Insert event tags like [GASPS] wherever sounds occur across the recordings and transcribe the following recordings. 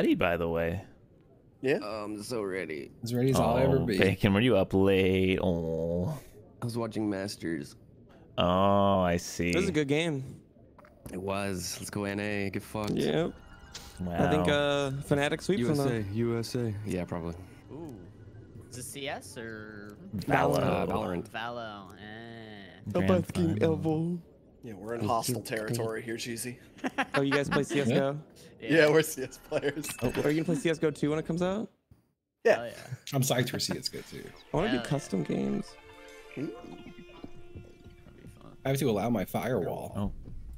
Eddie, by the way. Yeah. I'm so ready. As ready as I'll ever Oh, be. Bacon, were you up late? Oh. I was watching Masters. Oh, I see. It was a good game. It was. Let's go NA. Get fucked. Yeah. wow. I think uh Fnatic sweeps on USA. the USA. Yeah, probably. Ooh. Is it CS or Valo. Uh, Valorant. Valo? Eh. Grand game final. Elvo. Yeah, we're in hostile territory here, Cheesy. [LAUGHS] Oh, you guys play CS:GO? Yeah, we're CS players. Are you gonna play CS:GO 2 when it comes out? Yeah. Yeah. I'm psyched for CSGO too. I want to Hell do yeah. custom games. Be fun. I have to allow my firewall. Oh,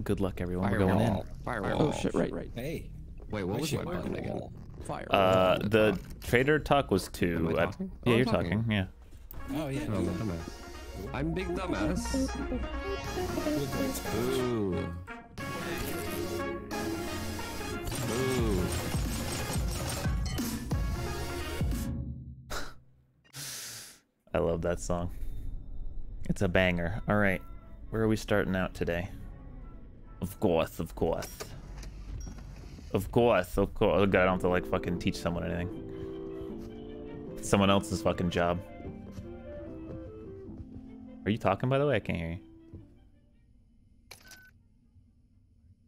good luck, everyone. We're going in. Firewall. Firewall. Oh shit! Right, right. Hey. Wait, what my was shit my button again? wall. Fire. Uh, the trader talk was Am two. I I- yeah, Oh, you're talking. talking. Yeah. Oh yeah. Oh, I'm big dumbass. Ooh. Ooh. [LAUGHS] I love that song. It's a banger. All right, where are we starting out today? Of course, of course. Of course, of course. Oh, God, I don't have to like fucking teach someone anything. It's someone else's fucking job. Are you talking, by the way? I can't hear you.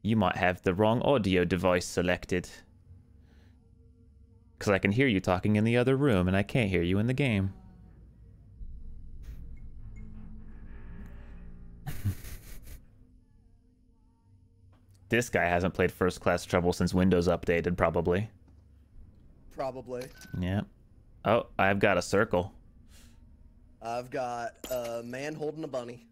You might have the wrong audio device selected. Because I can hear you talking in the other room, and I can't hear you in the game. [LAUGHS] this guy hasn't played First Class Trouble since Windows updated, probably. Probably. Yeah. Oh, I've got a circle. I've got a man holding a bunny.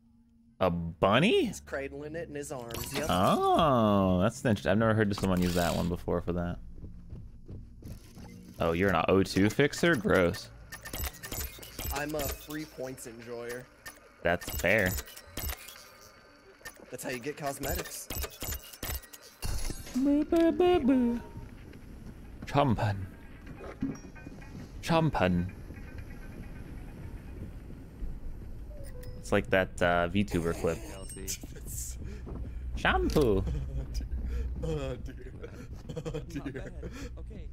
A bunny? He's cradling it in his arms. Yep. Oh, that's interesting. I've never heard someone use that one before for that. Oh, you're an O2 fixer? Gross. I'm a free points enjoyer. That's fair. That's how you get cosmetics. Champan. Champan. It's like that uh, VTuber clip. Shampoo. Oh [LAUGHS] dear. Oh dear. Okay.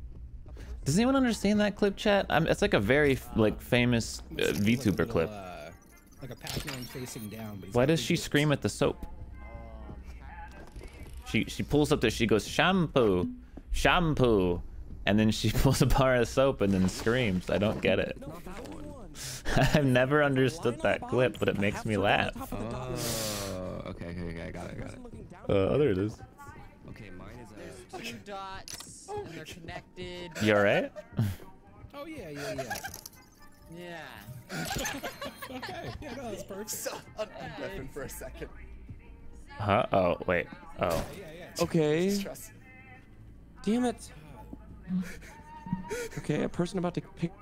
Does anyone understand that clip, chat? I'm, it's like a very like famous uh, It's like VTuber clip. Uh, like a Pac-Man facing down. But Why does she lips. scream at the soap? She she pulls up there. She goes shampoo, shampoo, and then she [LAUGHS] pulls a bar of soap and then screams. I don't get it. [LAUGHS] I've never understood that clip, but it makes me laugh. Oh, okay, okay, okay, I got it, I got it. Uh, there it is. Okay, mine is uh, There's two dots and they're connected. You alright? [LAUGHS] Oh yeah, yeah, yeah. Yeah. [LAUGHS] okay. Yeah, no, that's perfect. So, I'm, I'm deafened for a second. Huh? Oh wait. Oh. Yeah, yeah. Okay. Damn it. Okay, a person about to pick.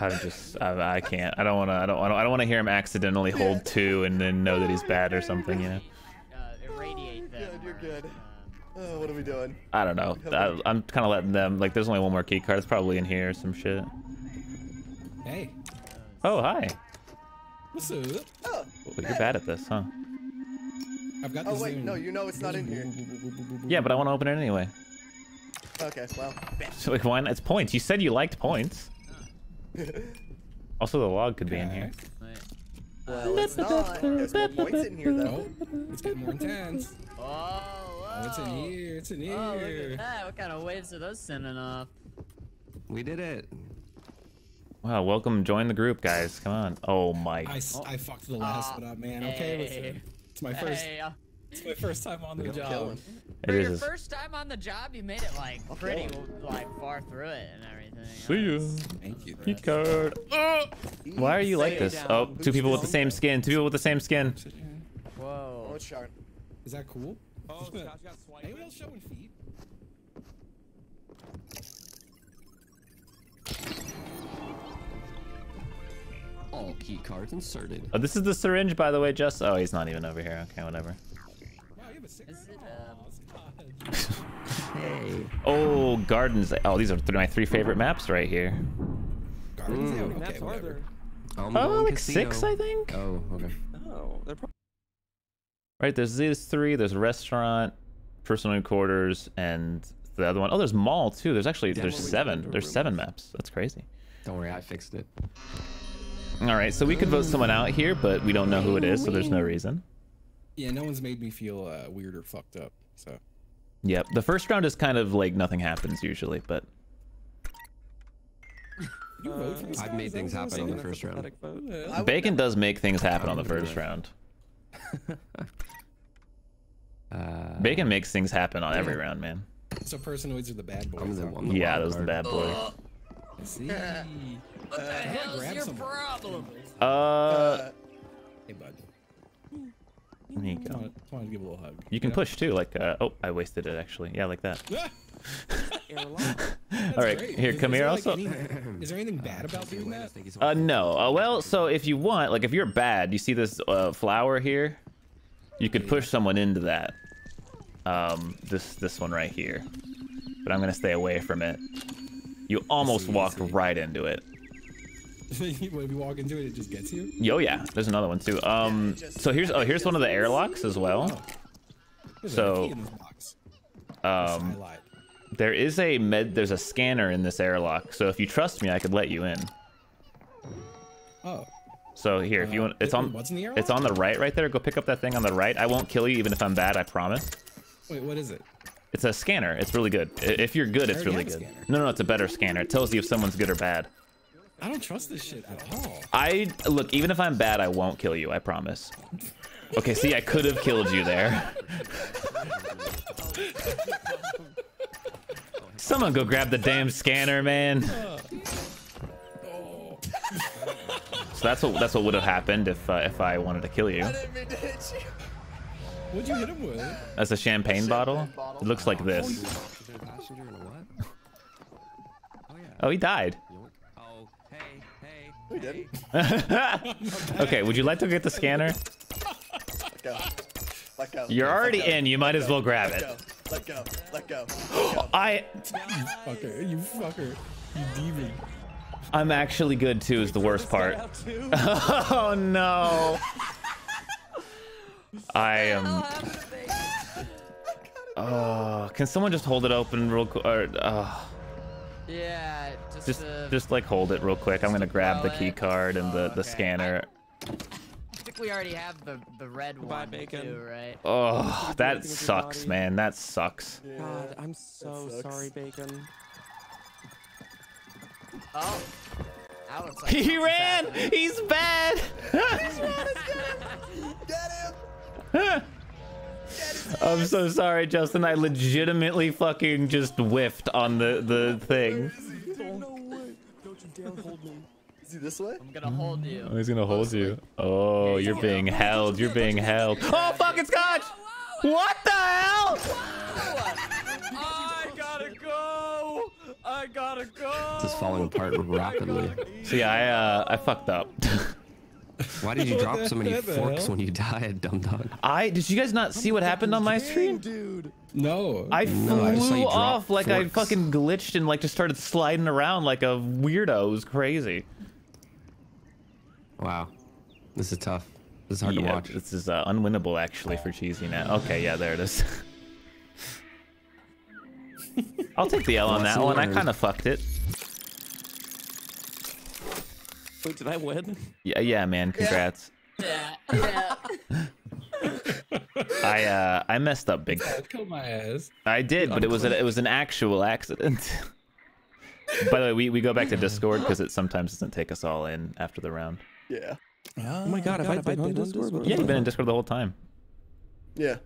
I'm just. I, I can't. I don't want to. I don't. I don't, don't want to hear him accidentally hold two and then know that he's bad or something. You know. Uh, irradiate them. Good, you're good. uh, Oh, what are we doing? I don't know. I, I'm kind of letting them. Like, there's only one more key card. It's probably in here or some shit. Hey, Oh hi. what's up? Oh, Well, you're bad at this, huh? I've got. oh wait, Zoom. no, you know it's not in here. Yeah, but I want to open it anyway. Okay, well. So like, why not? It's points. You said you liked points. [LAUGHS] Also, the log could be in here. wait. Well, it's not. There's more points in here, though. Oh, it's getting more intense. [LAUGHS] Oh, whoa. Oh, it's in here. It's in Oh, look here. at that. What kind of waves are those sending off? we did it. Wow, welcome. Join the group, guys. Come on. Oh my. I, s- oh. I fucked the last one up, man. Okay, listen. It's my first. Hey, It's my first time on the job. For your is. first time on the job, you made it like Okay. pretty like far through it and everything. See you. Thank you. Key card. Why are you like this? Oh, two people with the same skin. Two people with the same skin. Mm-hmm. Oh, Whoa. Oh, it's sharp. Is that cool? Oh, Scott got Anyone else showing feet? All key cards inserted. Oh, this is the syringe, by the way. Just. Oh, he's not even over here. Okay, whatever. Wow, you have a six. Is it, um, Aw, Scott. Hey. Oh, gardens. Oh, these are th- my three favorite maps right here. Gardens? Mm. okay, Maps are whatever. there? Oh, like casino. six, I think. Oh, okay. Oh, they're probably. Right, there's these three. There's restaurant, personal quarters, and the other one. Oh, there's Mall too. There's actually Demo there's seven. There's room. seven maps. That's crazy. Don't worry, I fixed it. All right, so we could vote someone out here, but we don't know who it is, so there's no reason. Yeah, no one's made me feel uh, weird or fucked up. So Yep. The first round is kind of like nothing happens usually, but you vote for this I've made things happen on the first round. Vote. Yeah. Bacon does make things happen on the first round. [LAUGHS] Uh, Bacon makes things happen on every round, man. So personoids are the bad boys. I'm the huh? one. Yeah, those are the card. bad boy. I see. [LAUGHS] What the hell's grab your some- problem? Uh, Uh, Hey, bud. There you go. wanted, just wanted to give a little hug. You can know? push too, like uh, oh, I wasted it actually. Yeah, like that. [LAUGHS] All right, Great. here, Is- come is here. there, like, Also, any- is there anything bad about doing that? Thank you so uh, no. Uh, well, so if you want, like, if you're bad, you see this uh, flower here, you could push someone into that. Um, this this one right here, but I'm gonna stay away from it. You almost see, walked right into it. [LAUGHS] when you walk into it, it just gets you. Yo, yeah. There's another one too. Um, so here's oh here's one of the airlocks as well. So, a key in this box. Um, there is a med. There's a scanner in this airlock. So if you trust me, I could let you in. Oh. So here, if you Uh, want, it's on. what's in the It's on the right, right there. Go pick up that thing on the right. I won't kill you even if I'm bad. I promise. Wait, what is it? It's a scanner. It's really good. If you're good, it's really good. No, no, it's a better scanner. It tells you if someone's good or bad. I don't trust this shit at all. I look. Even if I'm bad, I won't kill you. I promise. Okay. See, I could have killed you there. Someone go grab the damn scanner, man. So that's what that's what would have happened if uh, if I wanted to kill you. I didn't mean to hit you. What'd you hit him with? As a champagne bottle. bottle. It looks like this. Is there a passenger and a what? Oh yeah. Oh, he died. Yoink. Oh, hey, hey. We didn't. [LAUGHS] Okay, would you like to get the scanner? Let go. Let go. You're Let already go. in. You might as well grab Let it. go. Let go. Let go. Let [GASPS] go. I Fucker, you fucker. You demon. I'm actually good too. Is the worst part. [LAUGHS] Oh no. I am. Oh, can someone just hold it open real quick? Or, uh, Yeah, just just, uh, just like hold it real quick. I'm gonna grab the throw key card and the the Okay. scanner. I think we already have the the red Goodbye, one bacon. too, right? Oh, that sucks, man. That sucks. God, I'm so sorry, Bacon. Oh, that looks like [LAUGHS] He something's ran. happening. He's bad. [LAUGHS] [LAUGHS] Get him. I'm so sorry, Justin. I legitimately fucking just whiffed on the the thing. No way. Don't you dare hold me. Is he this way? I'm gonna hold you. Oh, he's gonna hold you. Oh, you're being held. You're being held. Oh, fucking scotch! What the hell? I gotta go. I gotta go. This is falling apart [LAUGHS] rapidly. See, I uh, I fucked up. [LAUGHS] Why did you drop so many forks hell? when you died, dumb dog? I did you guys not see what happened on my stream? dude. No. I No, I saw flew you drop off like I fucking glitched and like just started sliding around like a weirdo. It was crazy. Wow. This is tough. This is hard to watch. This is uh, unwinnable actually for cheesy now. Okay, yeah, there it is. [LAUGHS] I'll take the L on that Lesson one. I kind of fucked it. Wait, did I win? Yeah, yeah, man. Congrats. Yeah, yeah. [LAUGHS] I uh, I messed up big. Kill my ass. I did, but it was a, it was an actual accident. [LAUGHS] By the way, we, we go back to Discord because it sometimes doesn't take us all in after the round. Yeah. Oh my god, have I been on Discord? What Yeah, you've been in? Discord the whole time. Yeah.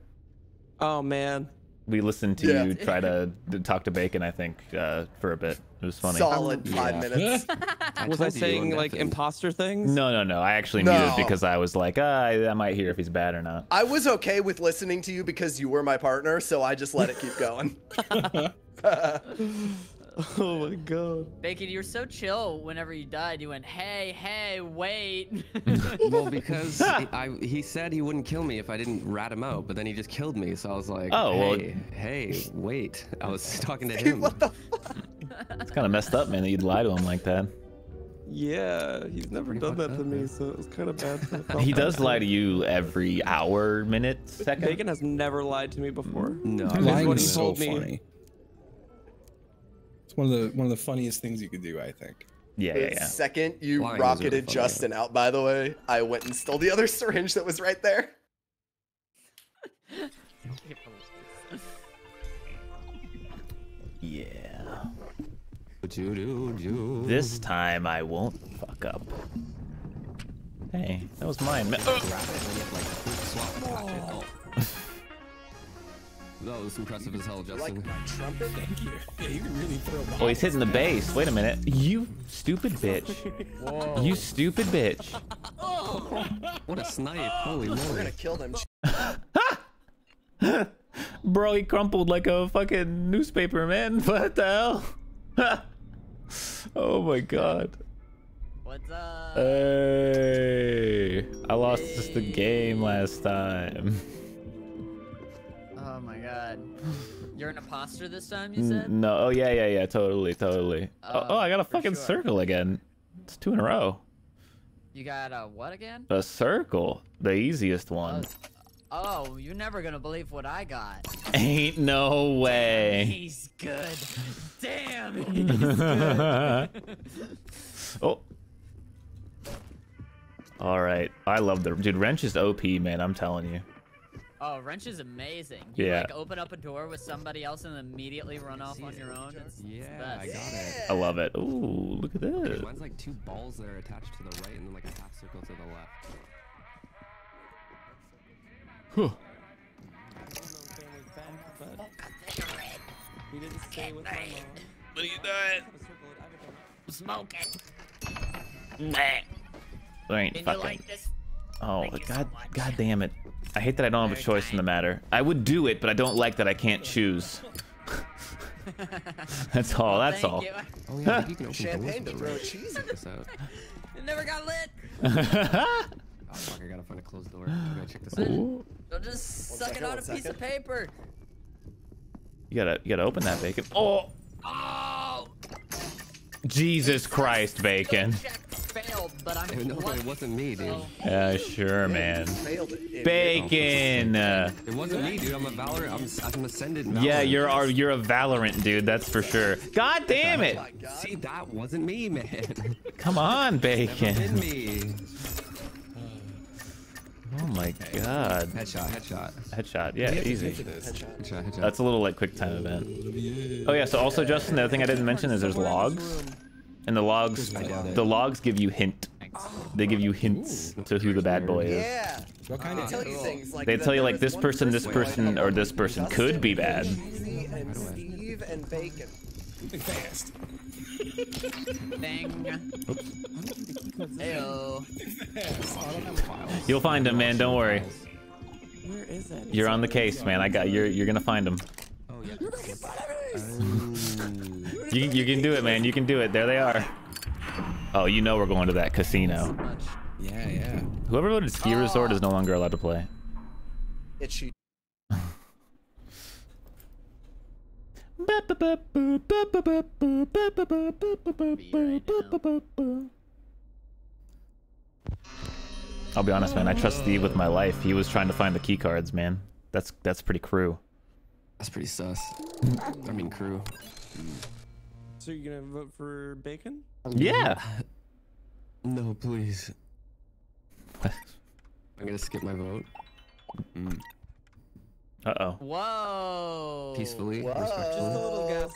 Oh man. We listened to Yeah. you try to, to talk to Bacon, I think, uh, for a bit. It was funny. Solid five yeah. [LAUGHS] minutes. Was I told you you saying like nothing. imposter things? No, no, no. I actually muted because I was like, ah, I, I might hear if he's bad or not. I was okay with listening to you because you were my partner, so I just let it keep going. [LAUGHS] [LAUGHS] [LAUGHS] Oh my god. Bacon, you were so chill whenever you died. You went, hey, hey, wait. [LAUGHS] Well, [LAUGHS] because he, I, he said he wouldn't kill me if I didn't rat him out, but then he just killed me. So I was like, Oh, well- hey, hey, wait. I was talking to him. what the fuck? It's kind of messed up, man, that you'd lie to him like that. Yeah, he's never Pretty done that fucked to me, man. so it was kind of bad. He does lie to you every hour, minute, second. Bacon has never lied to me before. No, I Lying wasn't what is he so told me. funny. It's one of the one of the funniest things you could do, I think. Yeah, The yeah, yeah. second you Flying rocketed really. Justin out, by the way, I went and stole the other [LAUGHS] syringe that was right there. Yeah. This time I won't fuck up. Hey, that was mine. Ma- Grab it, and then you have to, like quick swap patch it. Oh. That was impressive as hell, Like Justin. my trumpet. Thank you. Yeah, you can really throw. Oh, he's hitting the base. Wait a minute. You stupid bitch. You stupid bitch. [LAUGHS] What a snipe! Oh. Holy We're gonna kill them. [LAUGHS] Bro, he crumpled like a fucking newspaper, man. [LAUGHS] What the hell? oh my god. What's up? Hey. I lost just the game last time. God. You're an imposter this time, you said? No. Oh yeah, yeah, yeah. Totally, totally. Oh, Oh, oh, I got a uh, fucking sure. circle again. It's two in a row. You got a what again? A circle, the easiest one. Oh, oh you're never gonna believe what I got. [LAUGHS] Ain't no way. He's good. Damn, he's good. [LAUGHS] oh. All right. I love the dude. Wrench is OP, man. I'm telling you. Oh, wrench is amazing. You Yeah. like open up a door with somebody else and immediately run off on your own. It's, it's the Yeah, I got it. I love it. Ooh, look at this. Mine's like two balls that are attached to the right and then like a half circle to the left. Huh. He didn't stay with my mom. What are you doing? Smoking. Ain't Did you fucking. like this? Oh Thank you so god, much. damn it! I hate that I don't have a choice in the matter. I would do it, but I don't like that I can't choose. [LAUGHS] that's all. That's Thank all. You. Oh yeah, [LAUGHS] you can open Champagne doors to the throw right. cheese Check this out. [LAUGHS] It never got lit. Oh fuck, I gotta find a closed door. I gotta check this out. Don't just One suck second, it on one a piece of paper. You gotta, you gotta open that bacon. Oh, Oh, Jesus Christ, bacon. failed, but I'm. No, it wasn't me, dude. Yeah, sure, man. Bacon. Uh, It wasn't me, dude. I'm a Valorant. I'm, I'm ascended. in yeah, you're our, you're a Valorant dude. That's for sure. God damn it! See, that wasn't me, man. Come on, bacon. Me. Oh my god. Headshot, headshot, Headshot. You Yeah, have to pay easy. Headshot. headshot, headshot. That's a little like quick time event. Oh yeah. So also, Justin, the other thing I didn't mention is there's logs, and the logs, I doubt it. the logs give you hint. They give you hints to who the bad boy is. Yeah. What kind They of? tell you things like They tell you like this person, this person, or this person could be bad. And Steve and Bacon. Fast. Thing. Heyo. You'll find him, man. Don't worry. Where is it? You're on the case, man. I got you're you're gonna find him. Oh yeah. You you can do it, man. You can do it. There they are. Oh, you know we're going to that casino. Yeah, yeah. Whoever voted ski resort is no longer allowed to play. It's I'll be honest, man. I trust Steve with my life. He was trying to find the key cards, man. That's that's pretty crew. That's pretty sus. I mean, crew. So you're gonna vote for Bacon? Yeah. [LAUGHS] No, please. [LAUGHS] I'm gonna skip my vote. Mm. Uh oh. Whoa. Peacefully, Whoa. Just a little gas.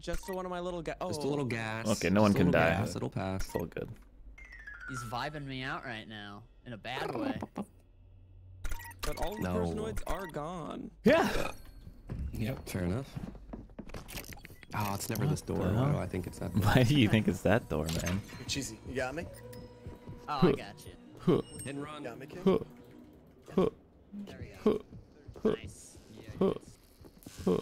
Just one of my little gas. Oh, Just a little gas. Okay, no one Just a can die. Gas. It'll pass. It's all good. He's vibing me out right now in a bad way. But all the personoids are gone. Yeah. Yep. Fair enough. Oh, it's never this door. Why do? I think it's that? [LAUGHS] Why do you think it's that door, man? Cheesy. You got me? Oh, I got you. Huh, and run. Got me, kid? huh, huh, There we go. huh, Nice. huh, huh.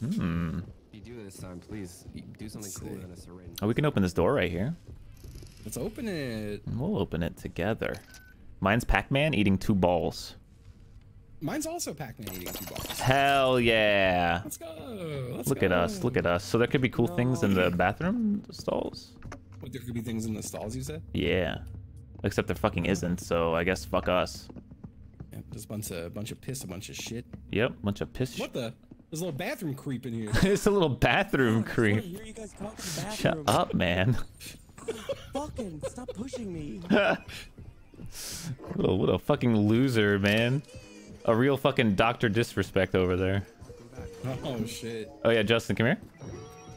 Hmm. You do this time, please do something Let's cooler than a syringe. Oh, we can open this door right here. Let's open it. We'll open it together. Mine's Pac-Man eating two balls. Mine's also Pac-Man eating two balls. Hell yeah. Let's go. Let's Look go. at us. Look at us. So there could be cool things in the bathroom stalls. What, there could be things in the stalls, you said? Yeah. Except there fucking isn't, so I guess fuck us. Yeah, just a bunch of bunch of piss, a bunch of shit. Yep, bunch of piss. What the? There's a little bathroom creep in here. [LAUGHS] It's a little bathroom I wanna creep. hear you guys talk in the Shut up, man. [LAUGHS] Fucking stop pushing me. [LAUGHS] What a, what a fucking loser, man. A real fucking Doctor Disrespect over there. Oh shit. Oh yeah, Justin, come here.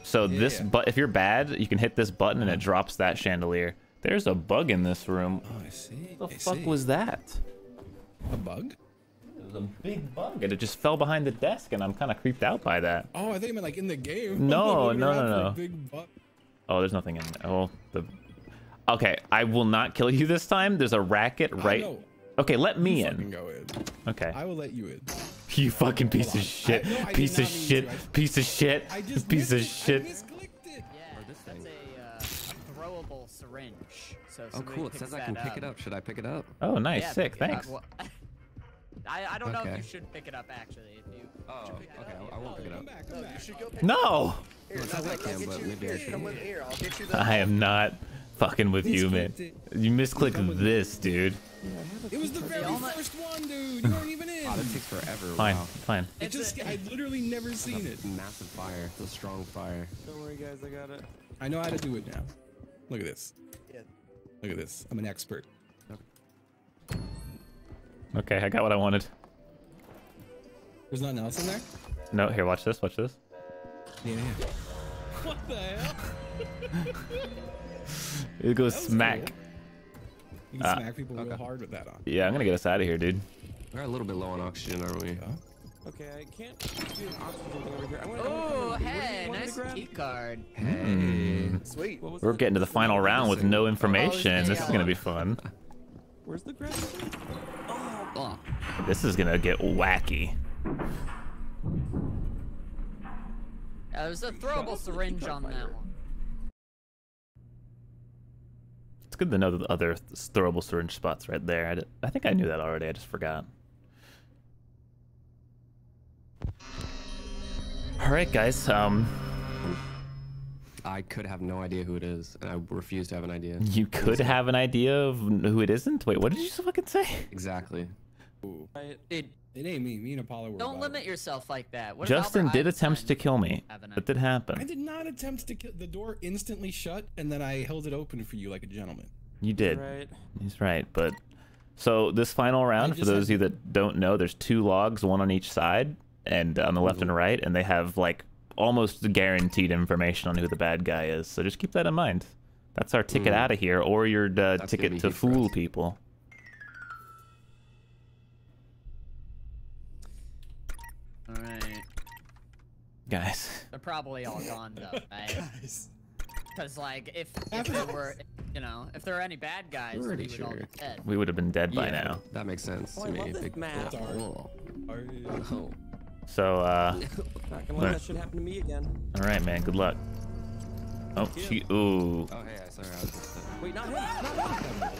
So this, but if you're bad, you can hit this button and it drops that chandelier. There's a bug in this room. Oh, I see. What the I fuck see. was that? A bug? It was a big bug, and it just fell behind the desk, and I'm kind of creeped out by that. Oh, I think I meant like in the game. No, [LAUGHS] no, no, no. Big bug. Oh, there's nothing in there. Oh, the. Okay, I will not kill you this time. There's a racket right. know. Okay, let me Fucking in. go in. Okay. I will let you in. [LAUGHS] You fucking piece of shit. I- no, piece of shit. I- Piece of shit. I just Piece of missed it. shit. I misclicked it. Yeah, this that's thing. a, uh, a throwable syringe. So Oh, cool. It says I can that pick it up. Should I pick it up? Oh, nice. yeah, Sick. pick it up. Thanks. Well, [LAUGHS] I, I don't know if you should pick it up actually. If you Oh, should pick it okay. up. I, I won't pick it up. back, No, you back. should go pick No! Here, Well, no, I'll can, but maybe I shouldn't. here. I'll get you the. I am not fucking with you, man. It. You Come misclicked this, dude. It was the very first one, dude. You weren't even in. Wow, that takes forever. Fine, Wow. fine. I It's just, a- I literally never seen it. Massive fire. It's a strong fire. Don't worry, guys. I got it. I know how to do it now. Look at this. Yeah. Look at this. I'm an expert. Okay, I got what I wanted. There's nothing else in there? No, here, watch this. Watch this. Yeah. What the hell? [LAUGHS] It goes smack. cool. You can Ah, smack people real hard with that on. Yeah, I'm gonna get us out of here, dude. We're a little bit low on oxygen, aren't we? Okay, I can't do an oxygen thing over here. I want to. Oh, what do hey, want me to nice grab? key card. Hey. Sweet. We're getting to the final round with no information. This is gonna be fun. Where's the grab? Oh, This is gonna get wacky. Uh, there's a throwable syringe on that one. It's good to know the other throwable syringe spots right there. I think I knew that already. I just forgot. All right, guys. Um, I could have no idea who it is, and I refuse to have an idea. you could have an idea of who it isn't. Wait, what did you fucking say? Exactly. Ooh. Right. It ain't me. Me and Apollo were don't limit it. yourself like that. What Justin did attempt to kill me. have an That did I did not attempt to kill. The door instantly shut, and then I held it open for you like a gentleman. You did. Right. He's right. But so this final round, for those of you that don't know, there's two logs, one on each side, and on the left and right, and they have like almost guaranteed information on who the bad guy is. So just keep that in mind. That's our ticket Mm. out of here, or your uh, ticket to fool people. All right. Guys, They're probably all gone though, [LAUGHS] right? Guys. Because like, if, if there were, you know, if there were any bad guys, we Pretty would all be dead. we would have been dead by now. That makes sense Oh, to I me. love this Big- map. Whoa. Oh. So, uh, Not gonna let that shit happen to me again. all right, man. Good luck. Oh, she. Ooh. Oh, hey, I sorry. I was just, uh, Wait, not him. Not him.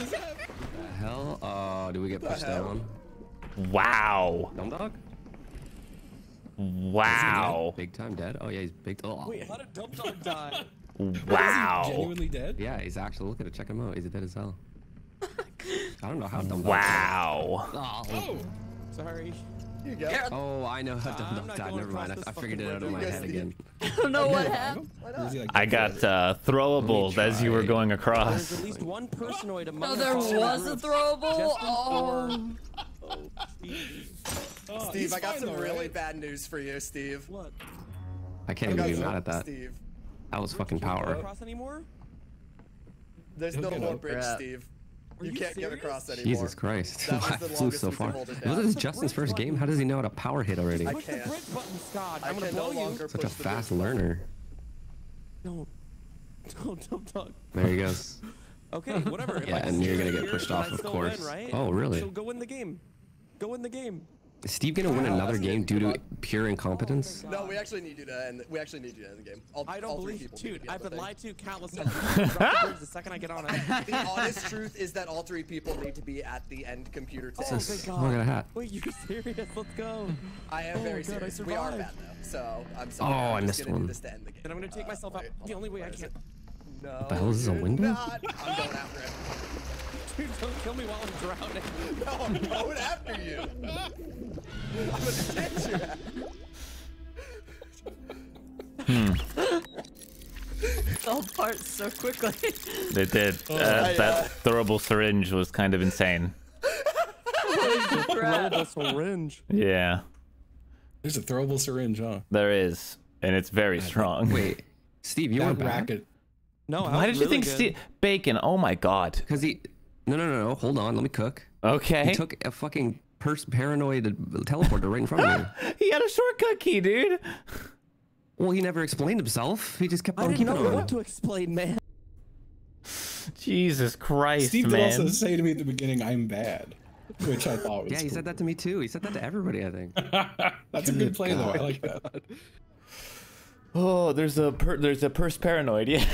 the hell? Oh, do we get pushed down? Wow. Dumb dog? Wow. Big time dead? Oh, yeah, he's big. Oh. Wait, how did Dumb Dog die? [LAUGHS] Wow. Genuinely dead? Yeah, he's actually. Look at it. Check him out. Is He's dead as hell. [LAUGHS] I don't know how dumb dog Wow. Oh. Oh, Sorry. Here you go. Oh, I know how [LAUGHS] dumb I'm dog not died. going Never mind. I, I figured it out in my head Yes, again. [LAUGHS] I don't know what happened. Why Or is he not? like I got uh, throwables as you were try. going There's across. at least one personoid among No, there all in the was a group. throwable. Oh. Oh, Steve. Oh, Steve, he's I got some though, really right? bad news for you, Steve. What? I can't I even got be mad at that. Steve. That was fucking power. go across anymore? There's no more bridge. Steve. Are you you can't get serious? across anymore. Jesus Christ. That [LAUGHS] was I the flew so far. hold it Wasn't this Justin's first game? How does he know how to power hit already? I can't. bridge button, Scott. I I'm gonna can no blow you. Such a fast bridge button. learner. Don't. [LAUGHS] Don't, Dumb Dog. There he goes. [LAUGHS] Okay, whatever. Yeah, and you're gonna get pushed off, of course. Win, right? Oh, really? So go win the game. Go win the game. Is Steve gonna win Wow, another game due to pure incompetence? No, we actually need you to end. We actually need you to end the game. All, I don't all three believe, people need to dude. be I've been thing. lied to countless [LAUGHS] times. The [LAUGHS] second I get on it. The honest truth is that all three people need to be at the end computer Oh, test. thank Oh, God. I got a hat. Wait, you're serious? Let's go. I am Oh, very God, serious. We are bad though, so I'm sorry. Oh, I'm I missed one. This to end the game. Then I'm gonna take Uh, myself out. wait, hold The only way I can. it? No. the hell is this, a window? I'm going after it. Don't kill me while I'm drowning. [LAUGHS] No, I'm going after you. I'm gonna get your ass. Fell apart so quickly. They did. uh, I, that uh, throwable syringe was kind of insane. Crap. Throwable syringe. Yeah, There's a throwable syringe, huh? there is, and it's very strong. Wait, Steve, you That went back? racket. No, I Why was did you think good. Steve Bacon? Oh my god. Because he. No, no, no, no. Hold on. Let me cook. Okay. He took a fucking pers- personoid teleporter right in front of me. [LAUGHS] He had a shortcut key, dude. Well, he never explained himself. He just kept I on didn't know what to explain, man. Jesus Christ, Steve did man. also say to me at the beginning, "I'm bad," which I thought was. Yeah, he said that to me too. He said that to everybody, I think. that. [LAUGHS] That's a good play though. I like that. Oh, there's a per- there's a personoid. Yeah.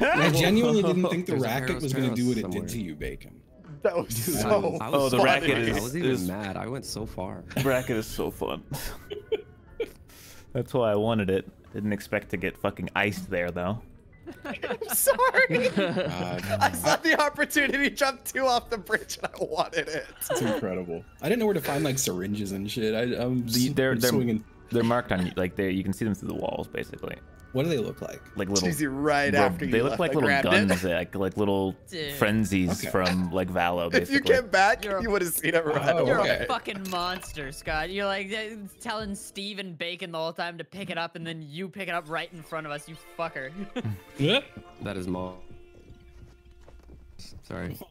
I genuinely didn't think the There's racket was going to do what it did to you, Bacon. That was I, so. I Oh, was the funny. racket I is- was even is- mad. I went so far. Racket is so fun. [LAUGHS] That's why I wanted it. Didn't expect to get fucking iced there though. [LAUGHS] I'm sorry. God, [LAUGHS] uh, I saw the opportunity, jumped two off the bridge, and I wanted it. it's incredible. I didn't know where to find like syringes and shit. I, I'm, they're I'm they're swinging. They're marked on you like they you can see them through the walls basically. What do they look like? Like little. Cheesy right rub- after you they look left, like I little guns, it. like like little Dude. frenzies Okay. from like Valo. If you came back, You're a- you would have seen it right Oh, You're away. okay. a fucking monster, Scott. You're like uh, telling Steve and Bacon the whole time to pick it up, and then you pick it up right in front of us, you fucker. Yeah. [LAUGHS] That is mom. Sorry. [LAUGHS]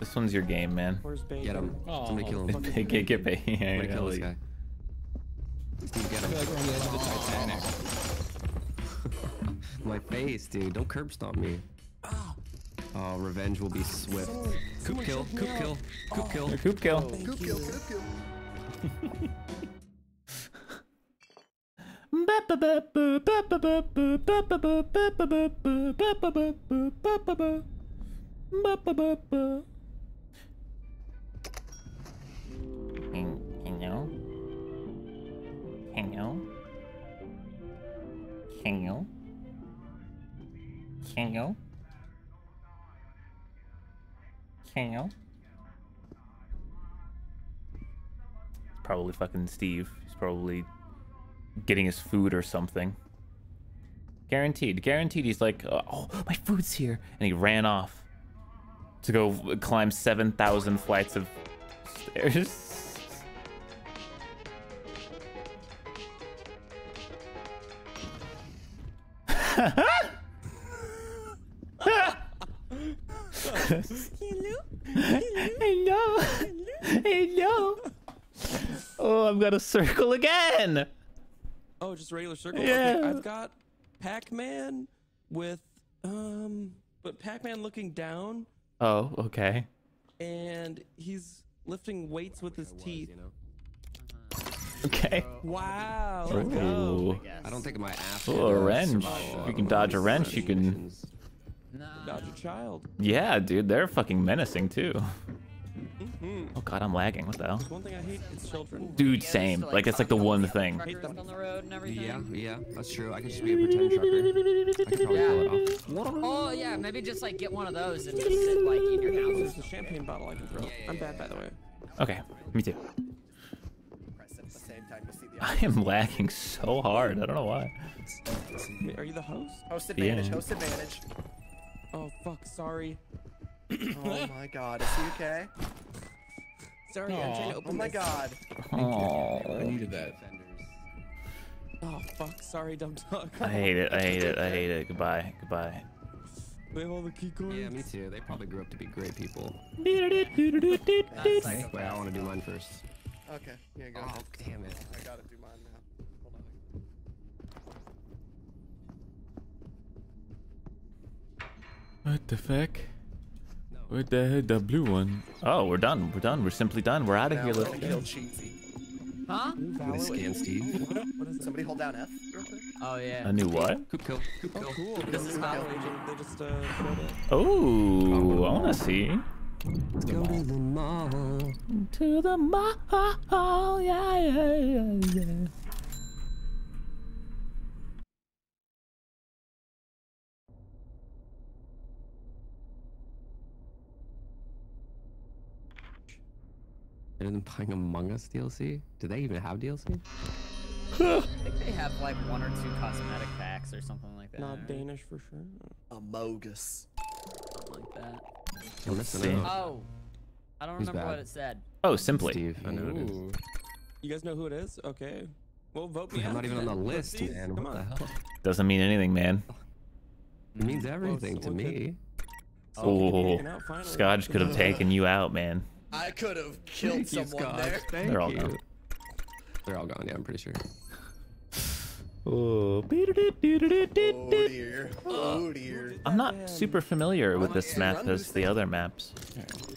This one's your game, man. Where's Bacon? Get him. Oh, Somebody kill him. get get get ba- yeah, Somebody yeah, kill this like- guy. Steve, get I feel like him. we're on the edge of the Titanic. [LAUGHS] My face, dude. Don't curb stomp me. Oh, revenge will be swift. Coop kill. Coop kill. Coop kill. Coop kill. Coop kill, coop kill. Hello? Hello? Hello? Hello? Hello? Probably fucking Steve. He's probably getting his food or something. Guaranteed. Guaranteed he's like, oh, oh my food's here. And he ran off to go climb 7,000 flights of stairs. [LAUGHS] Hello. Hello. Hello. Oh, I've got a circle again. Oh, just regular circle. Yeah. Okay, I've got Pac-Man with um, but Pac-Man looking down, Oh, okay. and he's lifting weights with his teeth. You know? Okay. Wow. Let's go. Ooh. I don't think my ass. Oh, a wrench. If you can dodge a wrench, you can- Dodge a child. Yeah, dude, they're fucking menacing too. Mhm. Oh god, I'm lagging. What the hell? One thing I hate is children. Dude, same. Like it's like the one thing. Truckers on the road and everything. Yeah, yeah, that's true. I could just be a pretend trucker. I could probably pull it off. Oh yeah, maybe just like get one of those and just sit like in your house. There's a champagne bottle I can throw. I'm bad, by the way. Okay, me too. I am lagging so hard. I don't know why. Are you the host? host advantage. Yeah. Host advantage. Oh fuck, sorry. [COUGHS] Oh my god, is he okay? Sorry, I'm trying to Aw. open Oh my this. god. Oh, I needed that. Oh fuck, sorry, dumb talk. I hate it. I hate it. I hate it. Goodbye. Goodbye. They have all the key coins. Yeah, me too. They probably grew up to be great people. That's like, Wait, I want to do mine first. Okay, here yeah, go Oh, damn it. I gotta do mine now. Hold on. What the fuck? What the the blue one? Oh, we're done. We're done. We're simply done. We're out of here. we're Let's gonna go. kill Cheatsy. huh? They scan Steve. What is it? Somebody hold down F real quick. Oh yeah. A new what? Coop kill. Coop Oh, cool. This This is is not- They just uh. Oh, I want to see. Let's go to the mall. To the mall. Yeah, yeah, yeah, yeah. Better than buying Among Us DLC? Do they even have DLC? I think they have like one or two cosmetic packs or something like that. Not right? Danish for sure. Amogus. Something like that. I'm missing out. Oh, I don't Who's remember what it said. Oh, simply. Steve, I know it is. You guys know who it is? Okay. Well, vote me I'm out not even on the then. list, Pussies. man. Come What the on. hell? Doesn't mean anything, man. It means everything to look me. Oh, taken. Scotch could have taken you out, man. I could have killed Thank someone Scott. there. Thank They're all you. gone. They're all gone, yeah, I'm pretty sure. Oh, Oh dear. Oh dear. I'm not super familiar with this map as the other maps.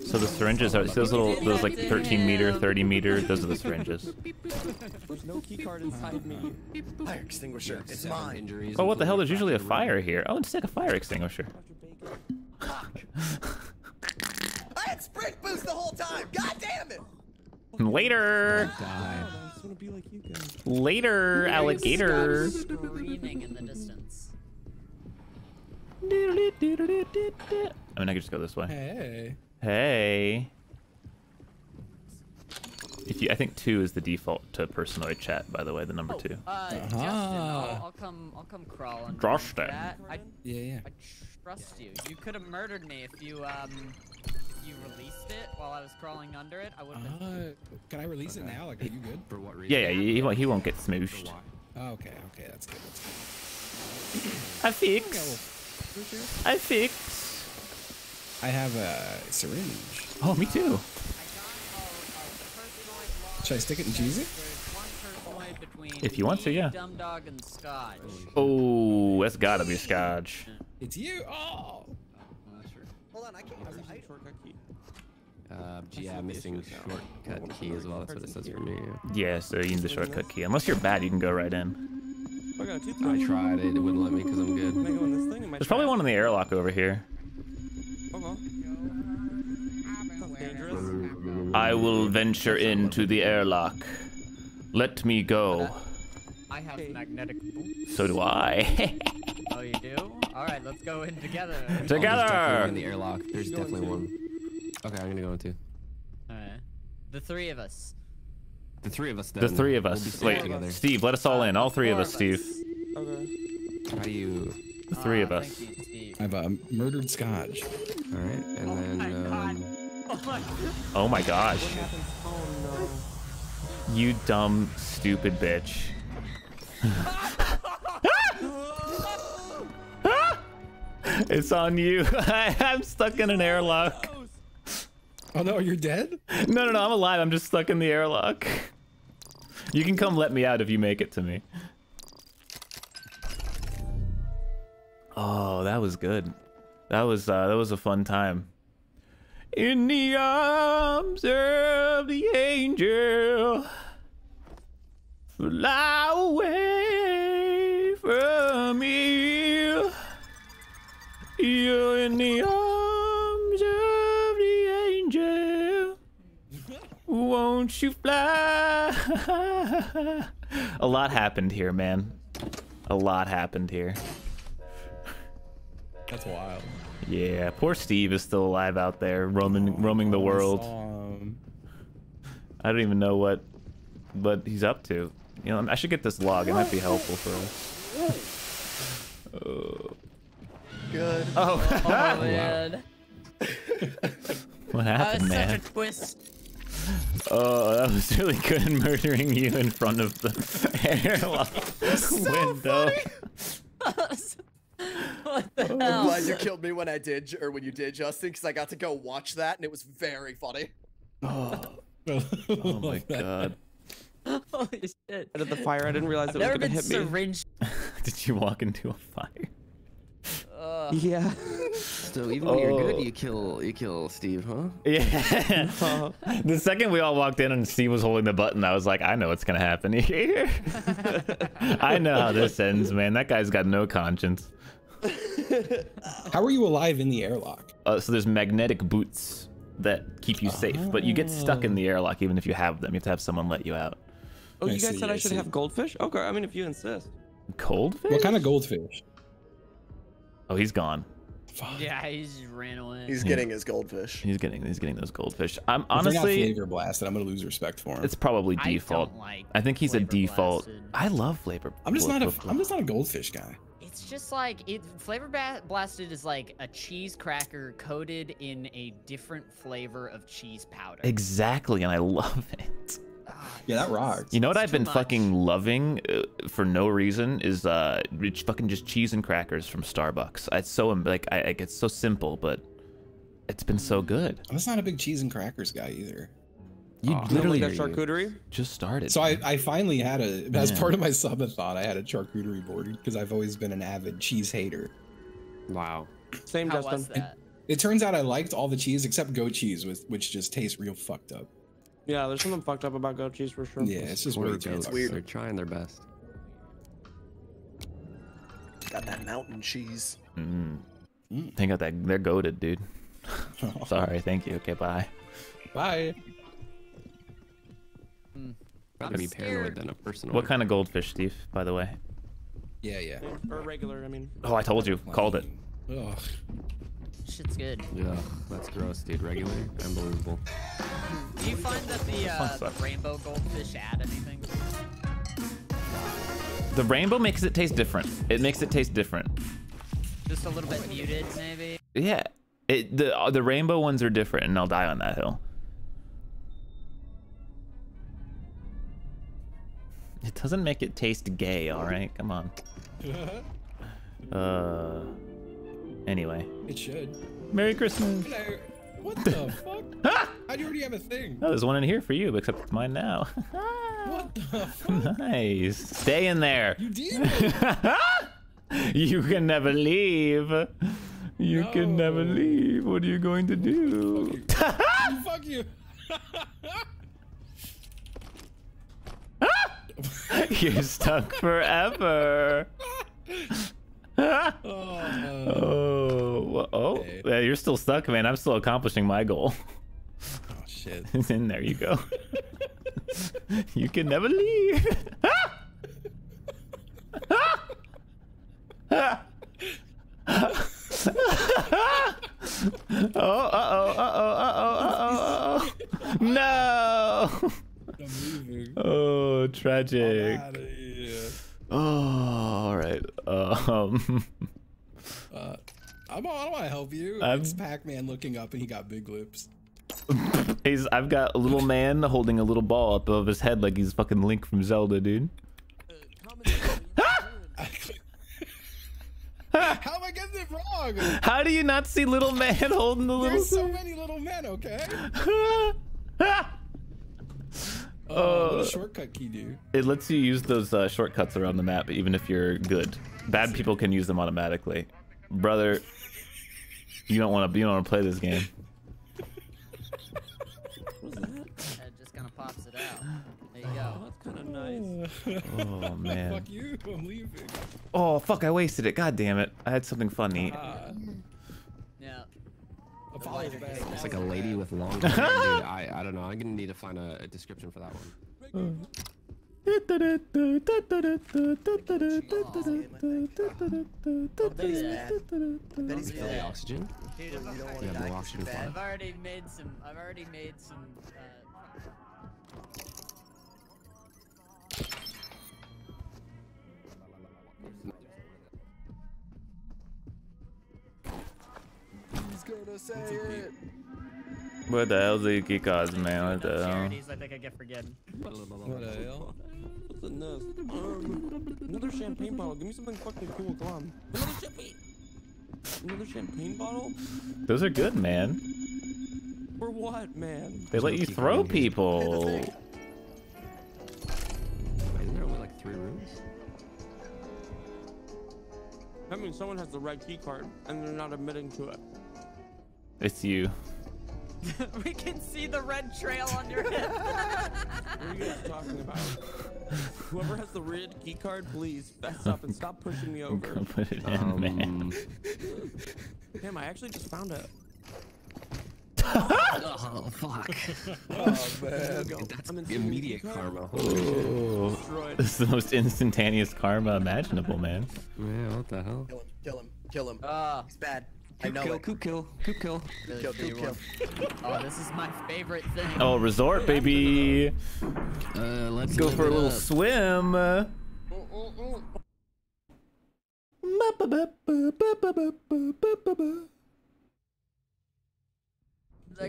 So the syringes are those little, those like 13 meter, 30 meter. Those are the syringes. There's no key card inside me. Fire extinguisher. It's Seven mine. Injuries Oh, what the hell? There's usually a fire here. Oh, it's like a fire extinguisher. [LAUGHS] I had sprint boost the whole time. God damn it. Later. Die. I just want to be like you guys. later, alligator. Screaming in the distance. I mean, I could just go this way. Hey. Hey. If you, I think two is the default to personoid chat. By the way, the number two. Uh, Justin, I'll, I'll come. I'll come crawl under Justin. that. I, Yeah, yeah. I trust you. You could have murdered me if you um, you released it while I was crawling under it. I would have been. Uh, can I release it now? Like, are you good? For what reason? Yeah, yeah. He, he won't, he won't get For smooshed. Oh, okay, okay, that's good. That's I fix. I fix. I have a syringe. Oh, me too. Should I stick it in cheesy? There's one personoid between If you want to, yeah. Dumb dog and Scotch. Oh, that's gotta be Scotch. It's you. Oh. Hold on, I can't. I was I, shortcut key. Uh, yeah, missing shortcut key as well. That's what it says for me. Yeah, so you need the shortcut key. Unless you're bad, you can go right in. I got a toothbrush. I tried it. It wouldn't let me because I'm good. go in this thing? There's probably one in the airlock over here. Oh, well. Sounds dangerous. I will venture into the airlock. Let me go. I have magnetic boots. So do I. [LAUGHS] Oh, you do? All right, let's go in together. [LAUGHS] Oh, there's Together. in the airlock. There's definitely to. one. Okay, I'm gonna go in too. All right, the three of us. The three of us. The three of We'll us. Wait, together. Steve, let us all in. All three of Four us, Steve. Okay. How do you? The three Ah, of us. You, I've uh, murdered Scotch. All right, and then. Um, Oh my Oh my gosh. Oh, You dumb, stupid bitch. [LAUGHS] [LAUGHS] it's on you. [LAUGHS] I'm stuck in an airlock. Oh no, you're dead? No, no, no, I'm alive. I'm just stuck in the airlock. You can come let me out if you make it to me. Oh, that was good. That was uh, that was a fun time. In the arms of the angel, fly away from me. You're in the arms of the angel. Won't you fly? A lot happened here, man. A lot happened here. That's wild. Yeah, poor Steve is still alive out there, roaming oh, roaming the world. I don't even know what what he's up to. You know, I should get this log. It might be helpful for us. [LAUGHS] Oh, good. oh. Oh [LAUGHS] man, what that happened, was man? such a twist. Oh, that was really good [LAUGHS] murdering you in front of the airlock window. [LAUGHS] what the oh. I'm hell? glad you killed me when I did, or when you did, Justin, because I got to go watch that and it was very funny. [GASPS] Oh, oh my god. Holy shit. Out of the fire, I didn't realize I've it was gonna been hit me. syringed. Did you walk into a fire? Ugh. Yeah. [LAUGHS] so even when you're Oh. good, you kill you kill Steve, huh? Yeah. [LAUGHS] the second we all walked in and Steve was holding the button, I was like, I know what's gonna happen [LAUGHS] here. I know how this ends, man. That guy's got no conscience. how are you alive in the airlock? Uh, so there's magnetic boots that keep you safe, but you get stuck in the airlock even if you have them. You have to have someone let you out. Oh, I you guys see, said I I should see. have goldfish? Okay, I mean, if you insist. Goldfish? What kind of goldfish? Oh, he's gone. Fuck. Yeah, he just ran away. He's getting his goldfish. He's getting he's getting those goldfish. I'm If honestly, flavor blasted, I'm gonna lose respect for him. it's probably I default. don't like I think he's a default. blasted. I love flavor. I'm just not a. flavor- I'm just not a goldfish guy. It's just like it. Flavor blasted is like a cheese cracker coated in a different flavor of cheese powder. Exactly, and I love [LAUGHS] it. Ah, Yeah, that rocks. You know what It's I've been much. fucking loving uh, for no reason is uh fucking just cheese and crackers from Starbucks. It's so like I, I it's so simple, but it's been so good. I'm just not a big cheese and crackers guy either. You Aw. literally that charcuterie. just started. So I, I finally had a as Yeah. part of my subathon, I had a charcuterie board because I've always been an avid cheese hater. Wow. Same, How Justin. was that? It turns out I liked all the cheese except goat cheese, with which just tastes real fucked up. Yeah, there's something fucked up about goat cheese for sure. Yeah, it's just way Poor too goats. fucked weird. They're trying their best. Got that mountain cheese. Mm. Mm. Think of that. They're goaded, dude. [LAUGHS] Sorry. Thank you. Okay. Bye. Bye. Rather I'm be paranoid than a personoid. What kind of goldfish, Steve? By the way. Yeah, yeah. Or regular, I mean. Oh, I told you. Called it. Ugh. Shit's good. Yeah, that's gross, dude. Regular, unbelievable. Do you find that the uh, the rainbow goldfish add anything? The rainbow makes it taste different. It makes it taste different. Just a little bit muted, maybe. Yeah. It, the uh, the rainbow ones are different, and I'll die on that hill. It doesn't make it taste gay, all right? Come on. [LAUGHS] Uh. Anyway, It should. Merry Christmas. Hello. What the [LAUGHS] fuck? Ah! How do you already have a thing? Oh, there's one in here for you, except it's mine now. [LAUGHS] What the [LAUGHS] fuck? nice. Stay in there. You did. you can never leave. You can never leave. What are you going to do? Fuck you. You're stuck forever. Oh, Oh, oh, Okay. yeah, you're still stuck, man. I'm still accomplishing my goal. [LAUGHS] oh shit. and there you go. [LAUGHS] you can never leave. [LAUGHS] oh, uh oh, uh oh, uh oh, uh oh, uh oh. No. Oh, tragic. Oh, all right. Um, Uh, I'm, I don't want to help you. I'm- It's Pac-Man looking up and he got big lips. [LAUGHS] he's. I've got a little man holding a little ball up above his head like he's fucking Link from Zelda, dude. [LAUGHS] How am I getting it wrong? [LAUGHS] How do you not see little man holding the little? There's so thing? many little men, okay? Uh, what does shortcut key do? it lets you use those uh, shortcuts around the map, even if you're good. Bad people can use them automatically. Brother, you don't want to. You don't want to play this game. What's that? It just kind of pops it out. There you Oh, go. that's kind of nice. Oh [LAUGHS] man. Fuck you, I'm leaving. Oh fuck! I wasted it. God damn it! I had something funny. Uh, Yeah. apologize. It's like a lady with long [LAUGHS] hair, dude. I, I don't know. I'm gonna need to find a, a description for that one. Betty's oxygen. Dude, You don't You want have die. oxygen I've already made some. I've already made some. Uh, gonna say it. What the hell's the key cards, man? What the hell? charities, I think I get forgetting. What the hell? What's in this? Um, another champagne bottle. Give me something fucking cool. Come on. Another champagne. Another champagne bottle? Those are good, man. For what, man? They let you throw card in here. people. Wait, isn't there only like three rooms? That means someone has the right key card and they're not admitting to it. It's you. [LAUGHS] we can see the red trail on your head. What are you guys talking about? Whoever has the red key card, please fess up and stop pushing me over. Go put it in, man. Um, Damn, I actually just found it. oh fuck! [LAUGHS] Oh man. That's I'm in so many immediate karma. cards. Oh, this is the most instantaneous karma imaginable, man. Yeah, what the hell? Kill him. Kill him. Kill him. Uh, He's bad. I know kill, it. coop kill, coop kill. Really Kill, figured kill, one. [LAUGHS] Oh, this is my favorite thing. Oh, resort, baby. Uh, let's Go for a little up. swim. I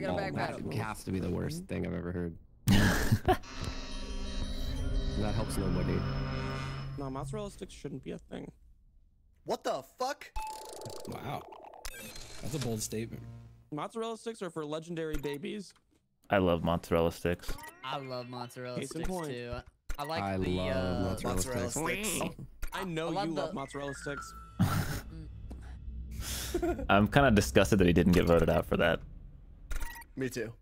got a Oh, that has to be the worst thing I've ever heard. [LAUGHS] that helps nobody. No, mozzarella sticks shouldn't be a thing. What the fuck? Wow. That's a bold statement. Mozzarella sticks are for legendary babies. I love mozzarella sticks. I love mozzarella Case sticks point. too. I like I the love uh, mozzarella, Mozzarella sticks. sticks. I know I love you love mozzarella sticks. [LAUGHS] I'm kind of disgusted that he didn't get voted out for that. Me too.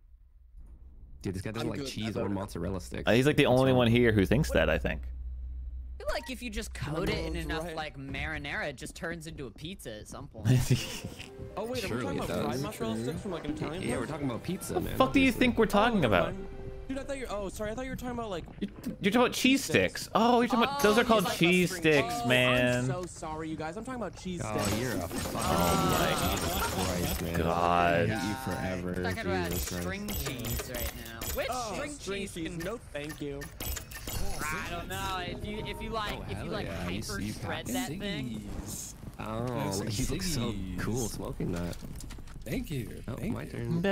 Dude, this guy doesn't I'm like good. Cheese or mozzarella sticks. Uh, he's like the What's only one here who thinks that. I think. I feel like if you just coat it in enough right. like marinara, it just turns into a pizza at some [LAUGHS] point. Oh wait, are we talking about fried does. mozzarella True. sticks from like an Italian Yeah, place? we're talking about pizza, man. What the fuck do you think we're Oh, talking never about? mind. Dude, I thought you're. Oh, sorry. I thought you were talking about like. You're talking about cheese sticks. Oh, you're talking about those are Oh, called like cheese sticks. Oh, man. I'm so sorry, you guys. I'm talking about cheese Oh, sticks. you're a oh, fucking Jesus Christ, man. God. I hate you forever. Talking about Jesus Christ. string cheese right now. Which Oh, string, string cheese? cheese. Can, No, thank you. I don't know. If you if you like Oh, if you like yeah, you hyper see shred Pat that thing. Oh, Those are you look so cool smoking that. Thank you. Oh, Thank my you. turn.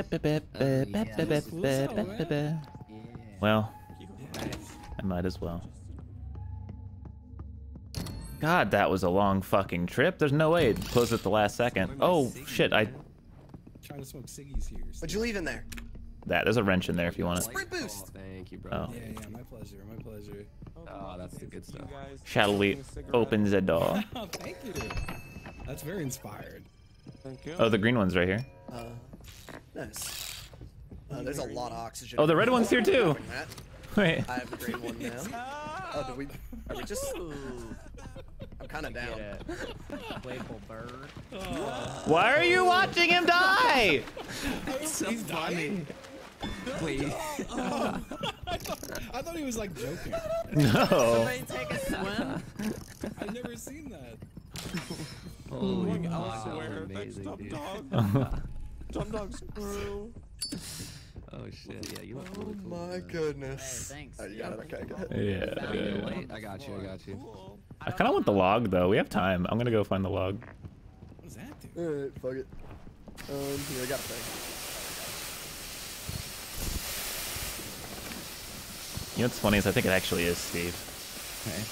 Well, I might as well. God, that was a long fucking trip. There's no way it closed at the last second. Oh shit! I Trying to smoke ciggies here. What'd you leave in there? That there's a wrench in there if you want it. Sprint boost. Oh, thank you, bro. Oh. Yeah, yeah, my pleasure, my pleasure. Oh, that's the good stuff. guys Shallowly smoking a opens the door. [LAUGHS] Oh, thank you. That's very inspired. Thank you. Oh, the green one's right here. Uh, nice. Uh, there's a lot of oxygen. Oh, the red one's here too. [LAUGHS] Wait. I have the green one now. [LAUGHS] Oh, did we? Are we just? I'm kind of down. Playful bird. Why are you watching him die? He's dying. Wait. [LAUGHS] I thought he was like joking. No. [LAUGHS] Somebody take a swim. I've never seen that. Holy Like, fuck, I swear, thanks, amazing, Dumb. Dog. Dumb Dog screw. Oh shit, yeah, you look Oh really cool. my man. goodness. Hey, thanks. Oh, you got it. Okay, go ahead. Yeah. Yeah. I got you, I got you. Cool. I kind of want the log though. We have time. I'm gonna go find the log. What does that do? Alright, fuck it. Um, here, I got a thing. You know what's funny is I think it actually is Steve. Okay.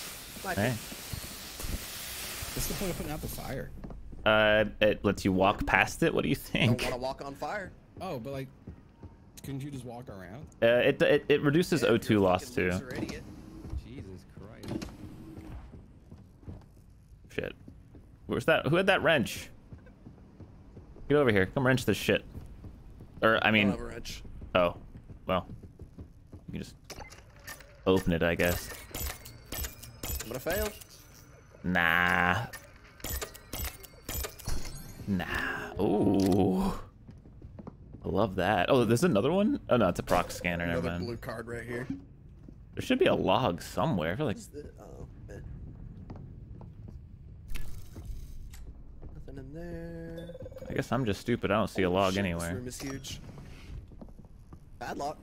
Might Hey. What's the point of putting out the fire? Uh, it lets you walk past it. What do you Don't think? want to walk on fire. Oh, but like, couldn't you just walk around? Uh, it, it it reduces Yeah, O2 loss too. loser idiot. Jesus Christ. Shit. Where's that? Who had that wrench? Get over here. Come wrench this shit. Or I Don't mean, have a wrench. oh, well, you can just open it, I guess. I'm gonna fail. Nah. Nah. Ooh. I love that. Oh, there's another one? Oh, no, it's a proc scanner. Never mind. blue card right here. There should be a log somewhere. I feel like. Oh, man. Nothing in there. I guess I'm just stupid. I don't see a oh, log Shit, This room is huge. Bad luck.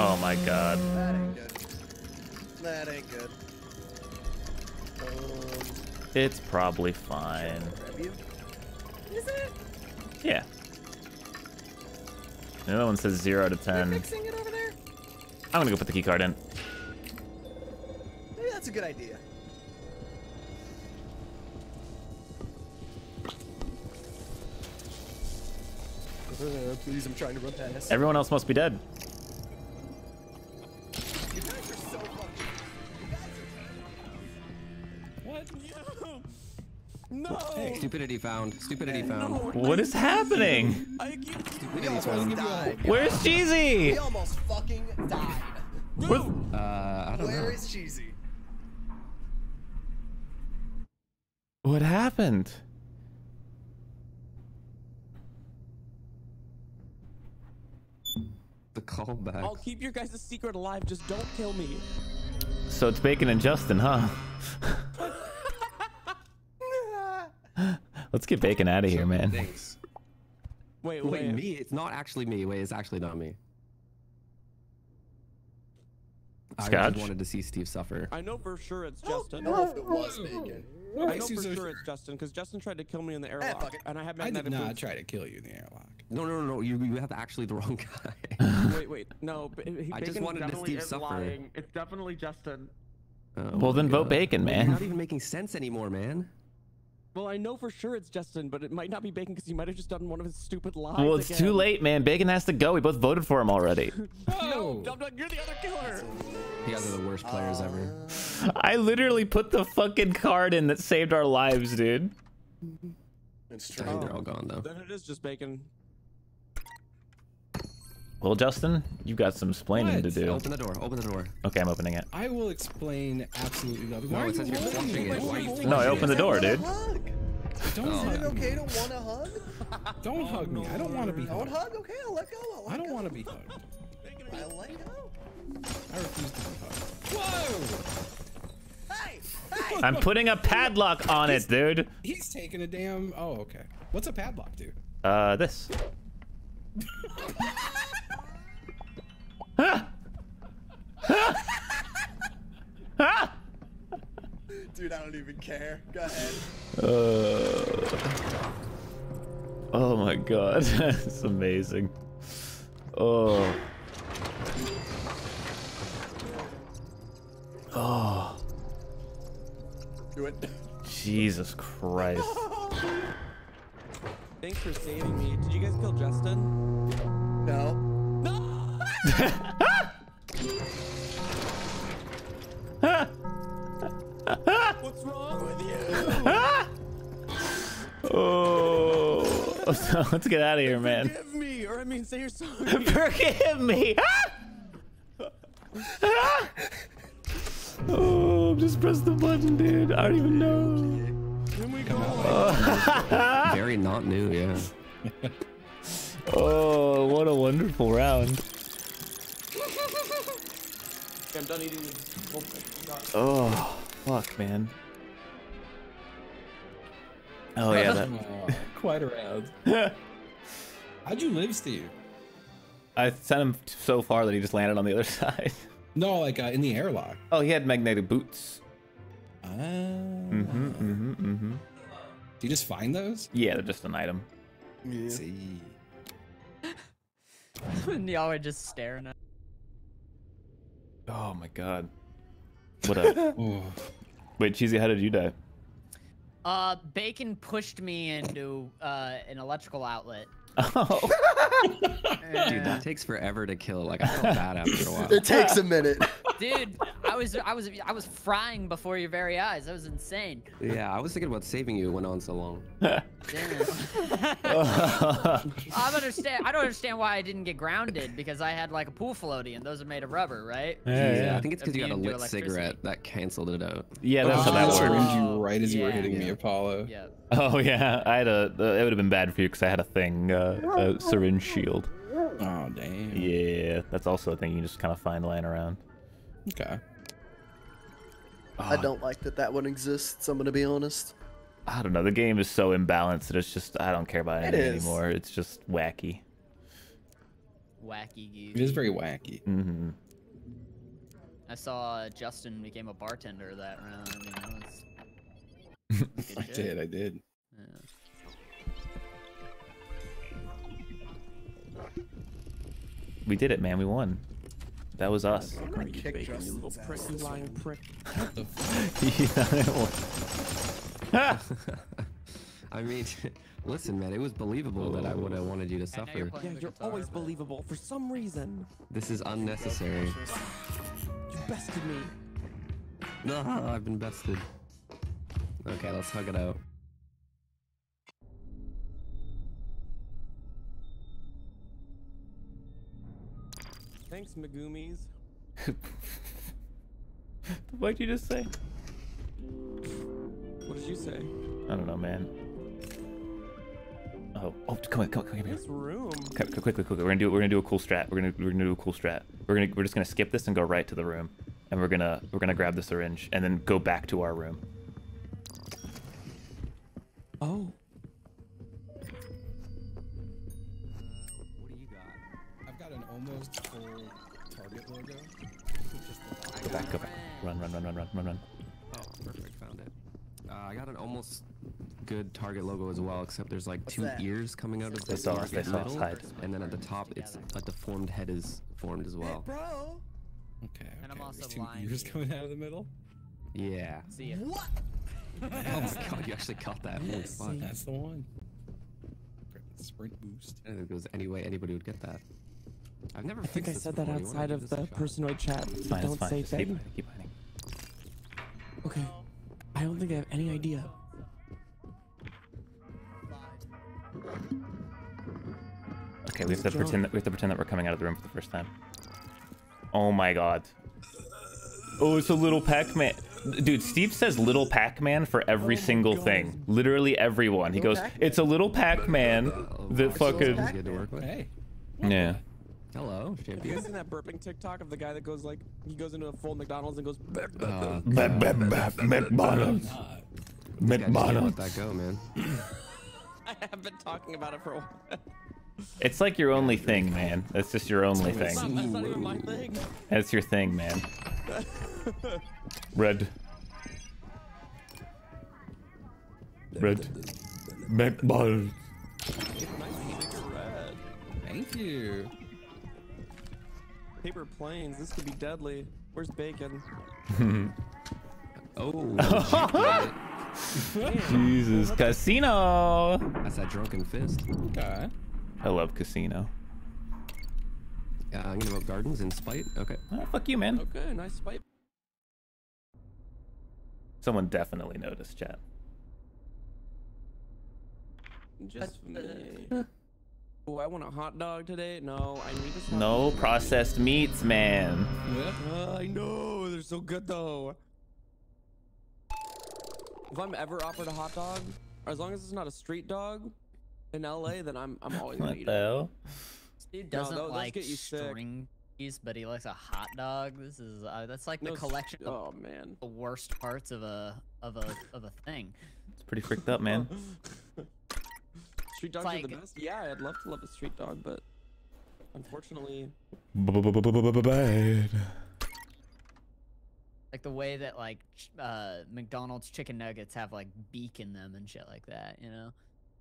Oh my god. That ain't good. That ain't good. Um, It's probably fine. grab you. Yeah. The other one says 0 out of 10. Fixing it over there? I'm gonna go put the key card in. Maybe that's a good idea. Please, I'm trying to run past. Everyone else must be dead. Stupidity found. Stupidity found. What is happening? I keep. We Stupidity almost found. died. Where's Cheesy? We almost fucking died. Where- Uh, I don't Where know. is Cheesy? What happened? The callback. I'll keep your guys' secret alive. Just don't kill me. So it's Bacon and Justin, huh? [LAUGHS] Let's get Bacon out of here, man. Thanks. Wait, Wait, wait. me? It's not actually me. Wait, it's actually not me. I just wanted to see Steve suffer. I know for sure it's I Justin. don't know if it was bacon. I know for sure it's Justin because Justin tried to kill me in the Eh, airlock, fuck and I have I did magnetic not boots. try to kill you in the airlock. No, no, no, no. You, you have actually the wrong [LAUGHS] guy. Wait, wait, no. But he, I just wanted to definitely Steve suffer. lying. It's definitely Justin. Oh Well, my then vote Bacon, man. You're not even making sense anymore, man. Well, I know for sure it's Justin, but it might not be Bacon because he might have just done one of his stupid lies. Well, it's too late, man. Bacon has to go. We both voted for him already. Oh, Dum Dum, you're the other killer. You guys are the worst players ever. I literally put the fucking card in that saved our lives, dude. It's true. think they're all gone though. Then it is just Bacon. Well, Justin, you've got some explaining to do. Open the door. Open the door. Okay, I'm opening it. I will explain absolutely nothing. No, Why it are says you you're flushing it. Why are you No, I flushing opened the it? door, dude. Hug. Don't Oh. Hug me. okay to want a hug? Don't hug me. I don't want to be hugged. Don't hug? Okay, I'll let go. I'll let I don't go. want to be hugged. I'll let go. I refuse to be hugged. Whoa! Hey! Hey! I'm putting a padlock on it, dude. He's taking a damn. Oh, okay. What's a padlock do? Uh, this. [LAUGHS] Dude, I don't even care. Go ahead. Uh, oh my god, [LAUGHS] That's amazing. Oh. Oh, Do it. Jesus Christ. Thanks for saving me. Did you guys kill Justin? No. What's wrong with you? Oh. [LAUGHS] Let's get out of here, man. Forgive me, or I mean, say you're sorry. [LAUGHS] Forgive me. Ah! [LAUGHS] Oh, just press the button, dude. I don't even know. Can we go? Very not new, yeah. Oh, what a wonderful round. I'm done eating the whole thing. Oh, fuck, man. Oh yeah, that. [LAUGHS] Quite around. [LAUGHS] How'd you live, Steve? I sent him so far that he just landed on the other [LAUGHS] side. No, like uh, in the airlock. Oh, he had magnetic boots. Ah. Mm-hmm, mm-hmm, mm-hmm. Do you just find those? Yeah, they're just an item. Yeah. see. and y'all were just staring at. Oh my god. What up? [LAUGHS] Oh. Wait, Cheesy, how did you die? Uh, Bacon pushed me into uh an electrical outlet. Oh. [LAUGHS] Dude, that takes forever to kill. Like, I felt bad after a while. It takes a minute. [LAUGHS] Dude, I was I was I was frying before your very eyes. That was insane. Yeah, I was thinking about saving you. It went on so long. Damn. [LAUGHS] I understand. I don't understand why I didn't get grounded because I had like a pool floaty and those are made of rubber, right? Yeah, Yeah, yeah. I think it's because you got a lit cigarette that canceled it out. Yeah, that's how Oh, that I works. you right as you were Yeah. hitting me, Apollo. Yeah. Oh yeah, I had a. It would have been bad for you because I had a thing, uh, a syringe shield. Oh, damn. Yeah, that's also a thing you can just kind of find lying around. Okay. I don't like that that one exists, I'm gonna be honest. I don't know. The game is so imbalanced that it's just I don't care about It anything is. anymore. It's just wacky. Wacky It goose. is very wacky. hmm I saw uh, Justin became a bartender that round. You know, it's good [LAUGHS] I shit. did, I did. Yeah. We did it, man. We won. That was us. I'm gonna kick Justin's ass you lying prick. [LAUGHS] Yeah, [LAUGHS] I mean, listen, man, it was believable that I would have wanted you to I know you're suffer. Yeah, you're guitar, always but- believable for some reason. This is unnecessary. You bested me. No, I've been bested. Okay, let's hug it out. Thanks, Megumis. [LAUGHS] What'd you just say? What did you say? I don't know, man. Oh, oh, come on, come on, come on, come here. This room. Quick, quick, quickly, quickly. We're gonna do. We're gonna do a cool strat. We're gonna. We're gonna do a cool strat. We're gonna. We're just gonna skip this and go right to the room. and we're gonna we're gonna grab the syringe and then go back to our room. Oh. What do you got? I've got an almost full target logo. Go back, go back. Run, run, run, run, run, run, run. Oh, perfect. Found it. Uh, I got an almost good target logo as well, except there's like What's two that? ears coming out of the saw us, target they saw us, middle, hide. and then at the top, it's a deformed head is formed as well. Bro. Okay. And I'm okay, also there's two lying ears to you. coming out of the middle. Yeah. See ya. [LAUGHS] Oh my god, you actually caught that. Holy fuck. That's the one. Sprint boost. I don't think there's any way anybody would get that. I've never I think I said this that before. You wanna outside of the personoid chat. Fine, Don't fine. say Just keep keep hiding. Okay. I don't think I have any idea. Okay, we have to Drunk. pretend that we have to pretend that we're coming out of the room for the first time. Oh my god. Oh, it's a little Pac-Man. Dude, Steve says little Pac-Man for every single thing. Literally everyone. He Little goes, Pac-Man. "It's a little Pac-Man Oh, that fucking always to work with. Hey. yeah." Hello, Have you guys seen that burping TikTok of the guy that goes like he goes into a full McDonald's and goes Uh, McDonald's. Gotta just can't let that go, man. [LAUGHS] I have been talking about it for a while. It's like your only thing, man. That's just your only That's not, thing. that's not even my thing. That's your thing, man. [LAUGHS] Red. Red. McDonald's. Thank you. Paper planes. This could be deadly. Where's bacon? [LAUGHS] Oh, [LAUGHS] Jesus, casino. that's a drunken fist. Okay. I love casino. Uh, I'm gonna vote gardens in spite. Okay. Oh, fuck you, man. Okay, nice spite. Someone definitely noticed, chat. Just for me. Oh, I want a hot dog today. No, I need this. hot No dog. processed meats, man. Uh, I know they're so good though. If I'm ever offered a hot dog, as long as it's not a street dog in LA, then I'm I'm [LAUGHS] always gonna What eat the it. hell? Dude doesn't those- those like get you string cheese, but he likes a hot dog. This is uh, that's like the No, s- collection of Oh man. the worst parts of a of a of a thing. It's pretty freaked up, man. [LAUGHS] Street dogs are the best. Yeah, I'd love to love a street dog, but unfortunately, Bad. Like the way that like uh, McDonald's chicken nuggets have like beak in them and shit like that, you know.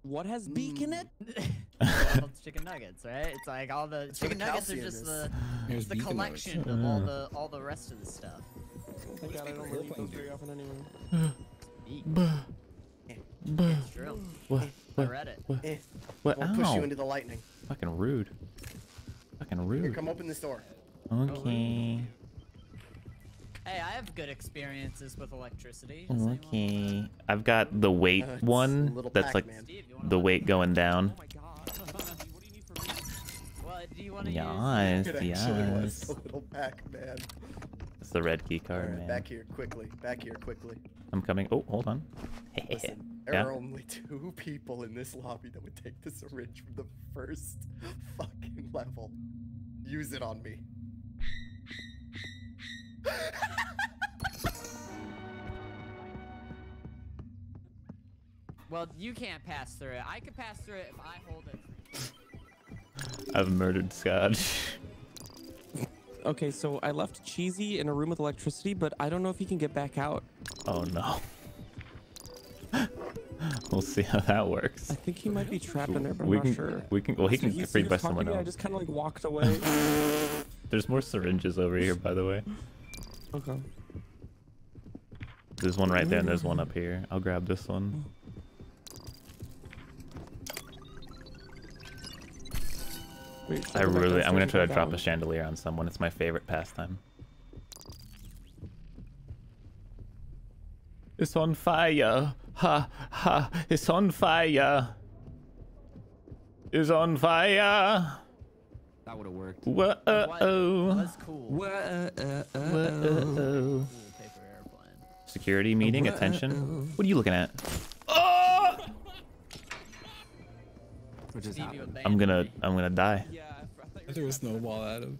What has beak in it? [LAUGHS] McDonald's chicken nuggets, right? It's like all the where chicken the nuggets are [LAUGHS] just the Here's the beacon notes. collection of all the [LAUGHS] all the rest of the stuff. Thank God I don't really eat those very often anyway. Beak. What? It's true. What? I What? read it. Eh, What? we'll push Ow. you into the lightning. Fucking rude. Fucking Here, rude. come open this door. Okay. Hey, I have good experiences with electricity. Okay. I've got the weight Uh, one that's like Steve, the weight going [LAUGHS] down. Oh my God. [LAUGHS] what do you need from me? What do you want to Yes, It actually was yes. a little Pac-Man. It's the red key card, right, man. back here quickly. Back here quickly. I'm coming. Oh, hold on. [LAUGHS] Listen, there Yeah? are only two people in this lobby that would take the syringe from the first fucking level. Use it on me. Well, you can't pass through it. I could pass through it if I hold it. I've murdered Scotch. Okay, so I left Cheesy in a room with electricity, but I don't know if he can get back out. Oh no. [LAUGHS] we'll see how that works. I think he might be trapped in there, but I'm We not can, sure. we can. Well, he So can he- free by someone to me, I just kind of like walked [LAUGHS] away. There's more syringes over here, by the way. Okay. There's one right there, and there's one up mm. here. I'll grab this one. Mm. Wait, I really, I'm gonna try to drop a chandelier on someone. It's my favorite pastime. It's on fire. Ha ha. It's on fire. It's on fire. That would have worked. Whoa oh. was cool? Whoa, uh, Whoa. Cool. Security meeting. Attention. What are you looking at? Oh! What just Steve, you happened? I'm gonna. I'm gonna die. Yeah, I thought you I threw a snowball at him.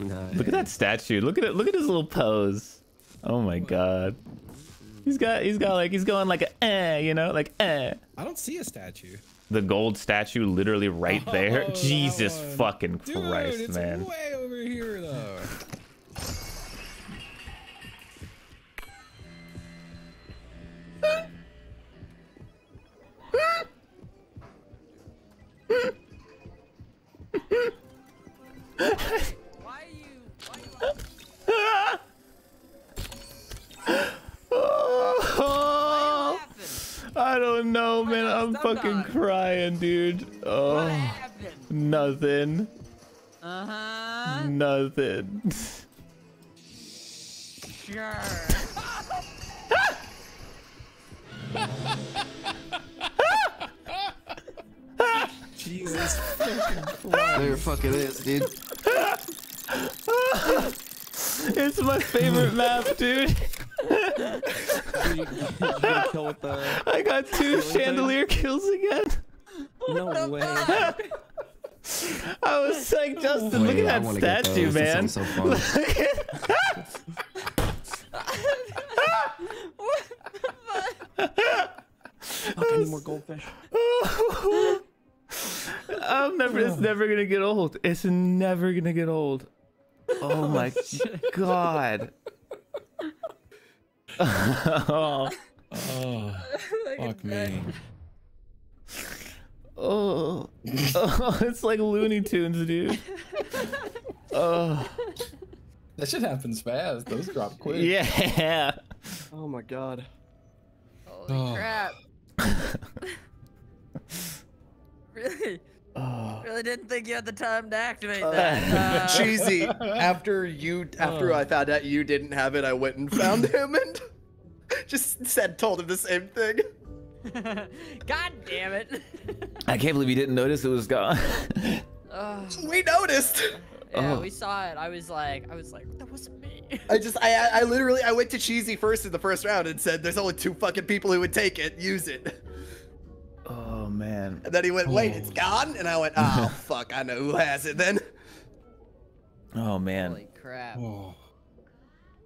Nice. Look at that statue. Look at it. Look at his little pose. Oh my god. He's got he's got like he's going like a eh, you know, like eh. I don't see a statue. The gold statue literally right oh, there. Oh, that Jesus one. fucking Dude, Christ, it's man. way over here though. Why are you? Why are you Oh? I don't know, man. I'm fucking dog? crying, dude. What Oh, happened? nothing. Uh huh. Nothing. Sure. [LAUGHS] Jesus fucking Christ. There fucking is, dude. [LAUGHS] It's my favorite map, dude. Did you, did [LAUGHS] you kill with the? I got two chandelier kills again. No way. I was like, Justin, look Wait, I at that statue, those. That man. sounds so fun. Fuck, I need more goldfish. I'm never. It's never gonna get old. It's never gonna get old. Oh my god. Oh, Oh, fuck me. oh, [LAUGHS] oh, it's like Looney Tunes, dude. [LAUGHS] Oh, That shit happens fast. Those drop quick. yeah. Oh my god. Holy Oh. crap. [LAUGHS] really? Oh. Really didn't think you had the time to activate Uh, that. [LAUGHS] Uh, Cheesy. [LAUGHS] After you, after I found out you didn't have it, I went and found [LAUGHS] him and just said, told him the same thing. God damn it. I can't believe you didn't notice it was gone. Ugh. We noticed. yeah, Oh. we saw it. I was like, I was like, that wasn't me. I just, I, I I literally, I went to Cheesy first in the first round and said, "There's only two fucking people who would take it. Use it." Oh man. And then he went, "Wait, it's oh. gone," and I went, "Oh [LAUGHS] fuck, I know who has it then." Oh man. Holy crap. Oh.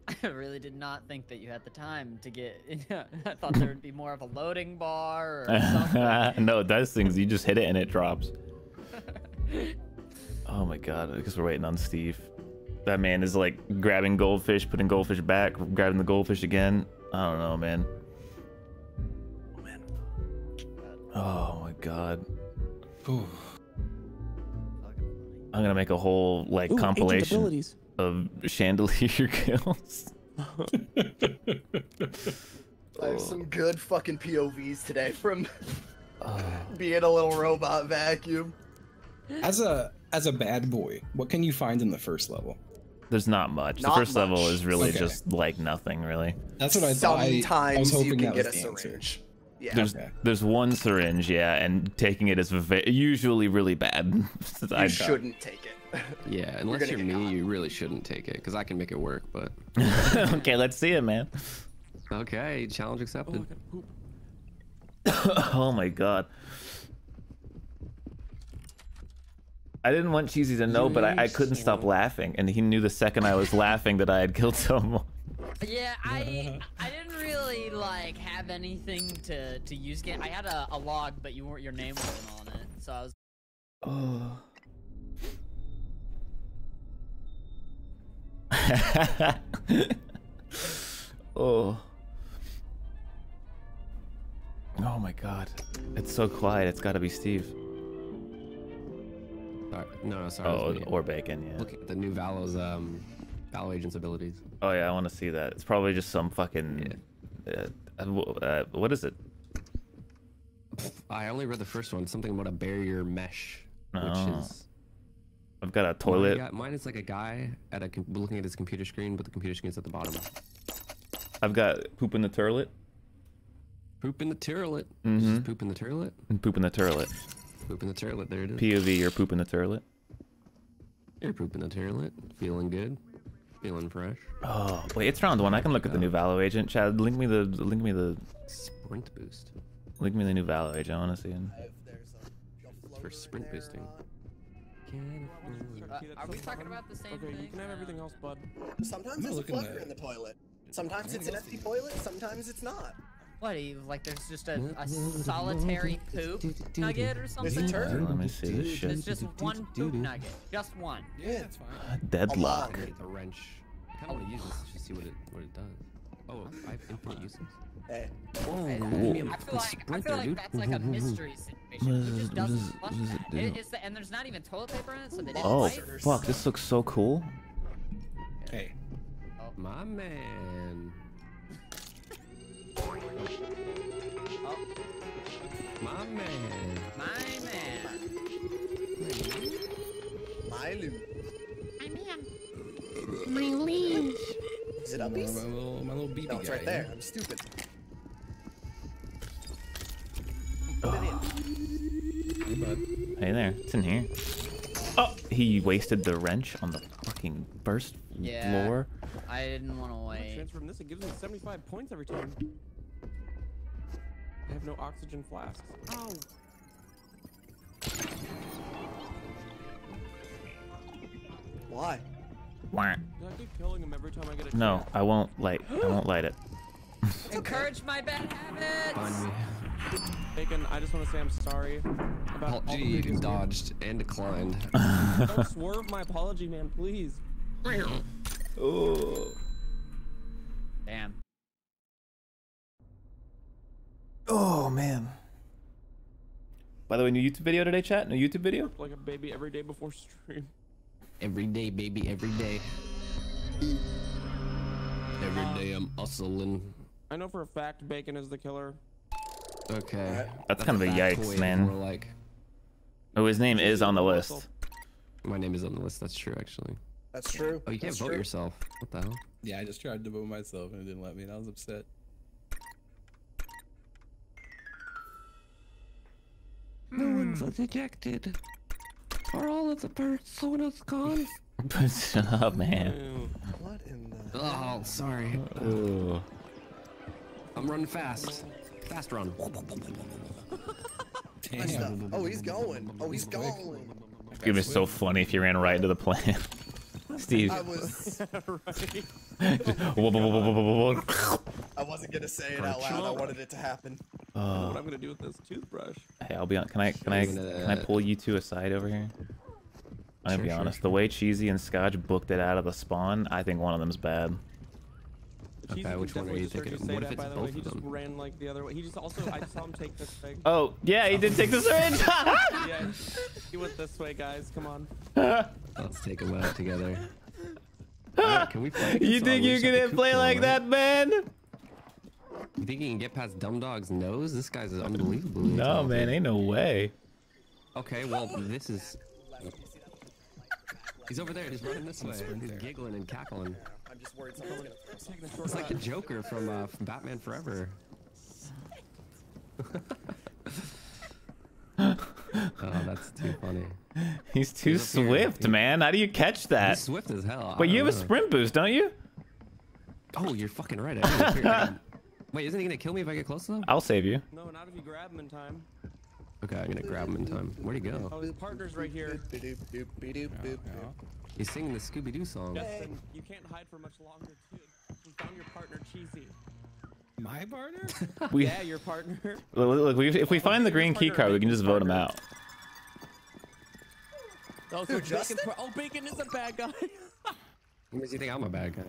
[LAUGHS] I really did not think that you had the time to get. [LAUGHS] I thought there would be more of a loading bar or something. no, it does things. You just hit it and it drops. oh my god, I guess we're waiting on Steve. That man is like grabbing goldfish, putting goldfish back, grabbing the goldfish again. I don't know, man. Oh my god. Ooh. I'm gonna make a whole like Ooh, compilation of chandelier [LAUGHS] kills. I have some good fucking POVs today from Oh. [LAUGHS] being a little robot vacuum. As a as a bad boy, what can you find in the first level? There's not much. Not the first level is really Okay. just like nothing, really. That's what I thought. I- I, Sometimes was hoping you can that get a was the answer. Syringe. Yeah. There's Okay. there's one syringe, yeah, and taking it is usually really bad. [LAUGHS] you I- shouldn't take it. [LAUGHS] Yeah, unless gonna you're, me, caught. you really shouldn't take it because I can make it work. But [LAUGHS] okay, let's see it, man. okay, challenge Oh, accepted. I got poop. oh my god. I didn't want Cheesy to know, but I, I couldn't stop laughing, and he knew the second I was laughing that I had killed someone. Yeah, [LAUGHS] I I didn't really like have anything to to use. Game. I had a, a log, but you weren't. Your name wasn't on it, so I was. Oh. [SIGHS] oh. Oh my god. It's so quiet. It's got to be Steve. Sorry. No, no, sorry. Oh, it was me. or Bacon, yeah. Look at the new Valo's um, Valo agent's abilities. Oh yeah, I want to see that. It's probably just some fucking. Uh, uh, uh, what is it? I only read the first one. Something about a barrier mesh, which Oh. is I've got a toilet. got- mine is like a guy at a looking at his computer screen, but the computer screen's at the bottom. I've got poop in the toilet. Poop in the turlet. Mhm. Poop in the toilet. And poop in the toilet. Poop in the turlet. There it is. POV, you're poop in the toilet. You're poop in the toilet. Feeling good. Feeling fresh. Oh wait, it's round one. I can look at the new Valo agent. Chad, link me the link me the Sprint boost. link me the new Valo agent. I want to see it. For sprint boosting. Can afford. Uh, are we talking about the same Okay, thing? you can have everything else, bud. Sometimes I'm there's a looking plugger in the toilet. Sometimes it's an empty toilet. Sometimes it's not. What? do you- Like there's just a, a solitary poop nugget or There's something? a turd. Let me see this It's shit. just one poop nugget. Just one. Yeah, that's fine. Uh, deadlock. Create the wrench. I kind of want to use this to see what it what it does. Oh, I have infinite uses. Hey, Oh, I, cool. I feel like I feel like that's like a mystery situation. Who just doesn't [LAUGHS] flush that? It, it's the, and there's not even toilet paper in it, so they didn't Oh, fuck, this looks so cool. Hey, oh. My man. Oh, My man. my man. my loot. My man. My leash. Is it my, my little, my little BB No, it's guy. right there. I'm stupid. Put it in. Hey. Hey there, it's in here. Oh, he wasted the wrench on the fucking first Yeah. floor. I didn't want to wait. Transfer from this, it gives me 75 points every time. I have no oxygen flasks. Ow! Why? Wah. Do I keep killing him every time I get a No, chance? I won't light. I won't light it. [LAUGHS] Encourage my bad habits. Find me. Bacon, I just want to say I'm sorry about all the Apology previous games. dodged and declined. [LAUGHS] Don't swerve my apology, man, please. Oh. Damn. Oh man. By the way, new YouTube video today, chat. New YouTube video. Like a baby every day before stream. every day, baby, every day. Every ah. day I'm hustling. I know for a fact Bacon is the killer. Okay. That's kind of a yikes, man. Like Oh, his name is on the list. my name is on the list. That's true, actually. That's true. Oh, you can't That's vote true. yourself. What the hell? Yeah, I just tried to vote myself and it didn't let me, and I was upset. No one's hmm. ejected. Are all of the personoids gone? [LAUGHS] Shut up, man. What in the? Oh, sorry. Ooh. I'm running fast. Fast run. [LAUGHS] Damn. Oh, he's going. Oh, he's going. It's gonna be so funny if you ran right into the plan. [LAUGHS] Steve. I was. [LAUGHS] Wasn't gonna say it out loud. I wanted it to happen. I know uh. what I'm gonna do with this toothbrush. hey, I'll be on. Can I can I can I pull you two aside over here? I'm gonna Sure, be sure, honest. The way Cheesy and Scotch booked it out of the spawn, I think one of them's bad. Okay, Cheesy which one are you definitely just heard thinking? say What if it's by the way. both He of just them? ran like the other way. He just also I saw him take this thing. Oh, yeah, he did take the syringe. [LAUGHS] Yeah, he went this way, guys. Come on. [LAUGHS] Let's take them out together. [LAUGHS] Alright, can we play? you think you can to play like Girl, that, man? You think you can get past Dumb Dog's nose? This guy's unbelievable. No, man, ain't no way. Okay, well, this is. He's over there. He's running this way. He's giggling and cackling. I'm just worried someone's gonna. Taking a It's short like the Joker from, uh, from Batman Forever. [LAUGHS] oh, that's too funny. He's too He's up here. swift, man. How do you catch that? He's that? swift as hell. I But you don't have a sprint boost, don't you? Oh, you're fucking right. I didn't figure- I didn't- [LAUGHS] Wait, isn't he gonna kill me if I get close to him? I'll save you. No, not if you grab him in time. Okay, I'm gonna grab him in time. Where'd he go? Oh, his partner's right here. Yeah. Boop. He's singing the Scooby Doo song. Justin, you can't hide for much longer, dude. We found your partner, Cheesy. My partner? We [LAUGHS] Yeah, your partner. look, look, we, if we find the green key card, we can just vote him out. Oh, Who, Justin? par- oh, Bacon is a bad guy. What makes you think I'm a bad guy?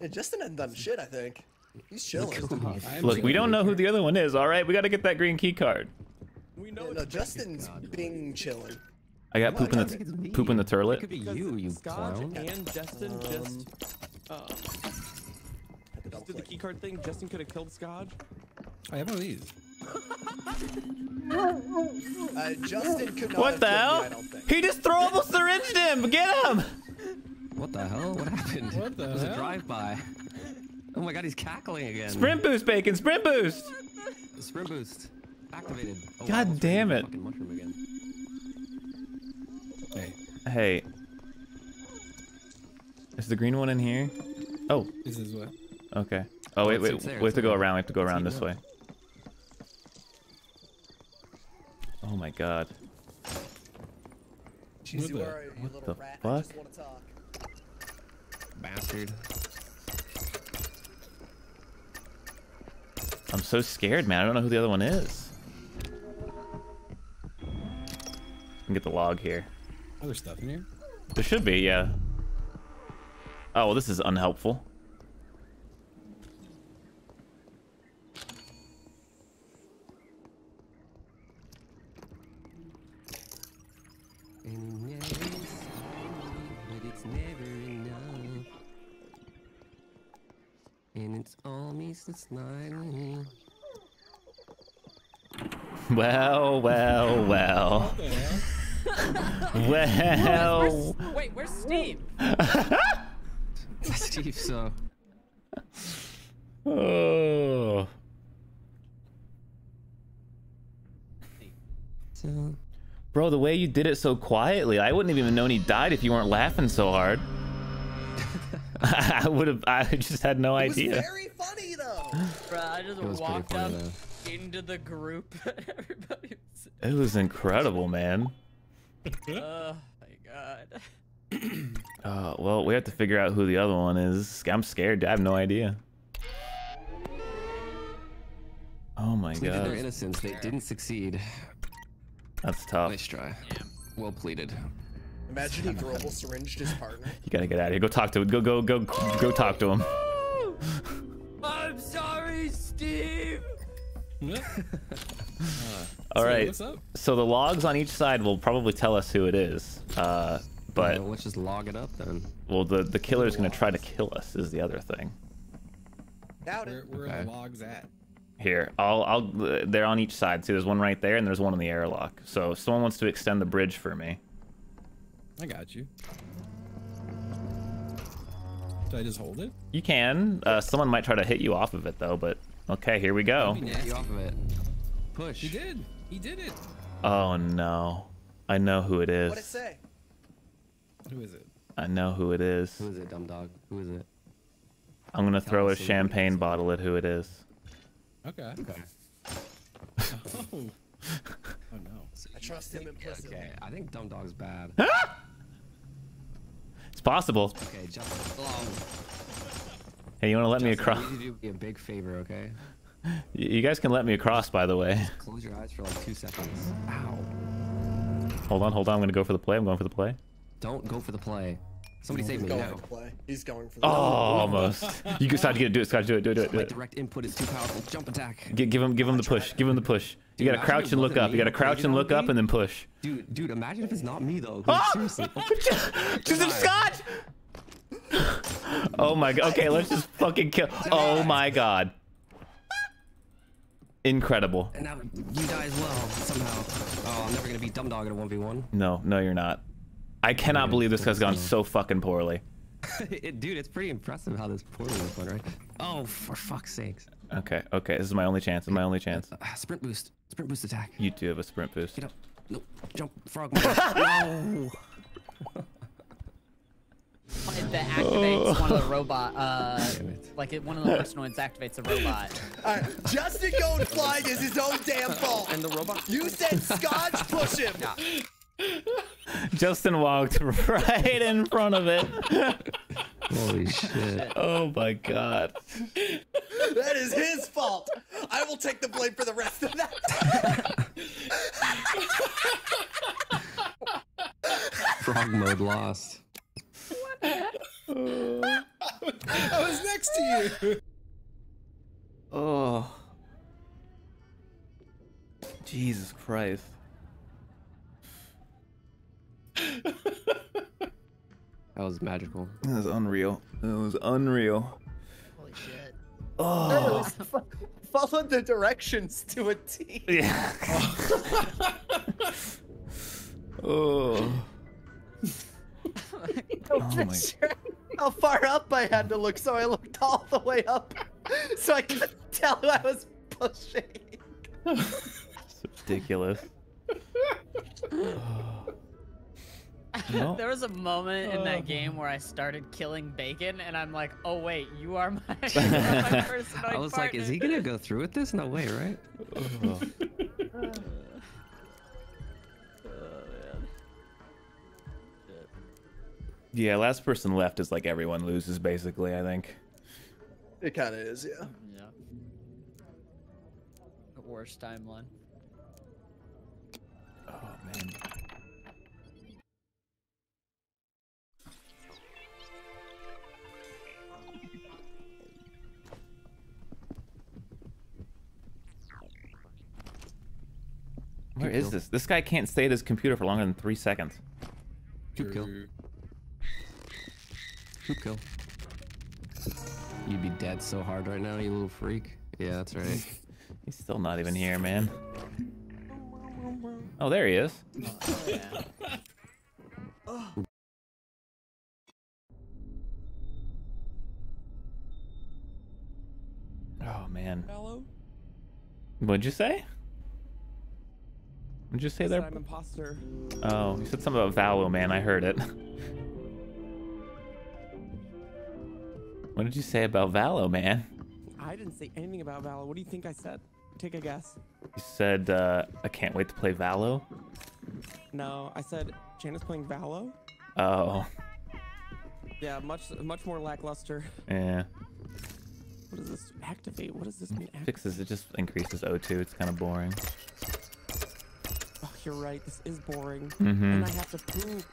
Yeah, Justin hasn't done shit. I think he's chilling. Look, we don't know who the other one is. All right, we got to get that green key card. we know Yeah, no, Justin's being chilling. I got poop in I think it's the me. poop in the It could be because you, you Scotch clown. and Justin just uh, just did the click. key card thing. Justin could have killed Scotch. I have one of these. Uh, Justin could not What the hell? Me, I don't think. He just throwable syringed him. Get him. What the hell? What happened? What the It was a drive-by. Oh my god, he's cackling again. Sprint boost, bacon. Sprint boost. Sprint boost. Activated. Oh, God almost damn ran it. Hey, Hey. Is the green one in here? Oh, this is what. okay. Oh wait, it's- wait. there, We have to go there. around. We have to go It's around this up. way. Oh my god. Cheesy, the- are you, you what the rat? Fuck? want to talk. Bastard. I'm so scared, man. I don't know who the other one is. I Can get the log here. Other stuff in here. There should be, yeah. Oh, well, this is unhelpful. And it never is, but it's never enough. And it's all me since nine. Well, well, well. [LAUGHS] Well. Where's, wait, where's Steve? [LAUGHS] Steve, so. Oh. So. Bro, the way you did it so quietly, I wouldn't have even known he died if you weren't laughing so hard. [LAUGHS] I would have. I just had no It was idea. very funny though. Bruh, I just It was pretty walked funny, up though. into the group. Everybody was. It was incredible, man. [LAUGHS] [LAUGHS] Oh my god. [CLEARS THROAT] Uh, well, we have to figure out who the other one is. I'm scared. I have no idea. Oh my Pleaded their innocence. They didn't succeed. that's tough. Nice try. Well pleaded. Imagine he global syringed his partner. [LAUGHS] You gotta get out of here. Go talk to. him. Go go go go talk to him. I'm sorry, Steve. All So, right. What's up? So the logs on each side will probably tell us who it is. Uh, but Well, let's just log it up then. well, the the killer's gonna try to kill us. Is the other thing. Doubt Where, it. where are Okay. the logs at? Here, I'll I'll. They're on each side. See, there's one right there, and there's one in the airlock. So if someone wants to extend the bridge for me. I got you. Do I just hold it? You can. Uh, someone might try to hit you off of it though, but okay, here we go. That'd be Get you nasty. off of. Push. He did. He did it. Oh no, I know who it is. What'd it say? Who is it? I know who it is. Who is it, dumb dog? Who is it? I'm gonna throw a us who it champagne bottle at who it is. Okay. Okay. [LAUGHS] Oh. [LAUGHS] oh no. I trust him implicitly. Okay, I think dumb dog's bad. [LAUGHS] It's possible. Okay, jump along. Hey, you wanna let me Justin, I across? need you to do me a big favor, okay? You guys can let me across, by the way. Close your eyes for like two seconds. Ow. Hold on, hold on. I'm gonna go for the play. I'm going for the play. Don't go for the play. Somebody save He's me going now. for the play. He's going for the Oh, [LAUGHS] almost. You Scott, get it. Do it. Scott, do it. Do it. Do it. Do My it. direct input is too powerful. Jump attack. Gi- Give him, give him the push. Give him the push. You gotta crouch and look wasn't up. You gotta crouch and look on up and then push. Dude, dude, imagine if it's not me though. Ah! Seriously. [LAUGHS] Just Scott. Oh my god. Okay, let's just fucking kill. Oh my god. Incredible. And now you die as well somehow. Oh, I'm never gonna be dumb dog in a one v one. No, no, you're not. I cannot believe this has gone so fucking poorly. [LAUGHS] Dude, it's pretty impressive how this poorly went, right? Oh, for fuck's sakes. Okay, okay. This is my only chance. This is my only chance. Uh, sprint boost. Sprint boost attack. You do have a sprint boost. Get up. Nope. Jump. Frog. [LAUGHS] no. That activates one Oh. of the robot. Uh, like it, one of the personoids activates a robot. [LAUGHS] Alright, Justin going flying is his own damn fault. And the robot. You said Scotch, push him. Justin walked right in front of it. Holy shit. Oh my god. That is his fault. I will take the blame for the rest of that. Frog mode lost. I was next to you. [LAUGHS] Oh. Jesus Christ. [LAUGHS] That was magical. That was unreal. That was unreal. Holy shit. Oh. [LAUGHS] Followed the directions to a T. Yeah. oh. Oh my- [LAUGHS] how far up I had to look, so I looked all the way up, [LAUGHS] so I could tell who I was pushing. It's ridiculous. [SIGHS] No. There was a moment in that oh. game where I started killing bacon, and I'm like, oh wait, you are my, [LAUGHS] you are my personoid I was like, is he gonna go through with this? No way, right? Yeah, last person left is like everyone loses basically. I think. It kind of is, yeah. Yeah. The worst timeline. Oh man. Where is this? This guy can't stay at his computer for longer than three seconds. Coop kill. True. Kill. You'd be dead so hard right now, you little freak. Yeah, that's right. [LAUGHS] He's still not even here, man. Oh, there he is. [LAUGHS] Oh man. Hello? What'd you say? What'd you say there? I'm imposter. Oh, you said something about Valo, man. I heard it. [LAUGHS] What did you say about Valo, man? I didn't say anything about Valo. What do you think I said? Take a guess. You said, uh, I can't wait to play Valo. No, I said Jana's playing Valo. Oh, Yeah, much much more lackluster. yeah. What does this activate? What does this mean? Fixes it just increases O2. It's kind of boring. oh, you're right. This is boring. Mhm. And I have to poop.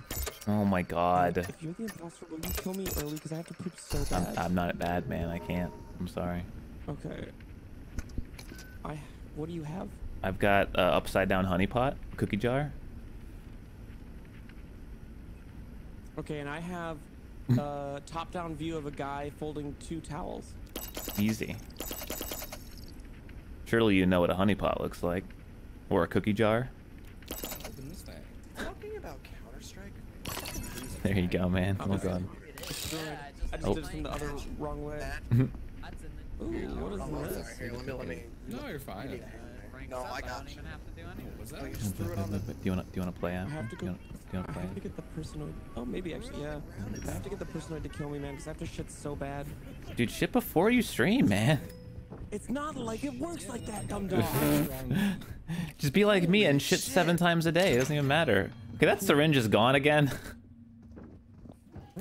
Oh my god. If you're the imposter, will you kill me early? Because I have to poop so I'm. I'm not a bad, man. I can't. I'm sorry. Okay. I. What do you have? I've got uh, upside down honey pot cookie jar. Okay, and I have a [LAUGHS] top-down view of a guy folding two towels. Easy. Surely you know what a honey pot looks like, or a cookie jar. Open this thing. Talking about Counter Strike. [LAUGHS] There you go, man. I'm Well done. I just Oh. did it oh. from the other wrong way. That's in the. Ooh, what is Oh, this? sorry. Here, let me. No, you're fine. need uh, No, I got don't you. even have to do anything. Was just mm-hmm. threw it on the. Do you want to? Do you want to play I have to go. Do you want I to play have to get the personoid. Oh, maybe actually, yeah. I have to get the personoid to kill me, man, because I have to shit so bad. Dude, shit before you stream, man. It's not like it works like that, dumb dog. [LAUGHS] Just be like me and shit seven times a day. It doesn't even matter. Okay, that syringe is gone again. [LAUGHS]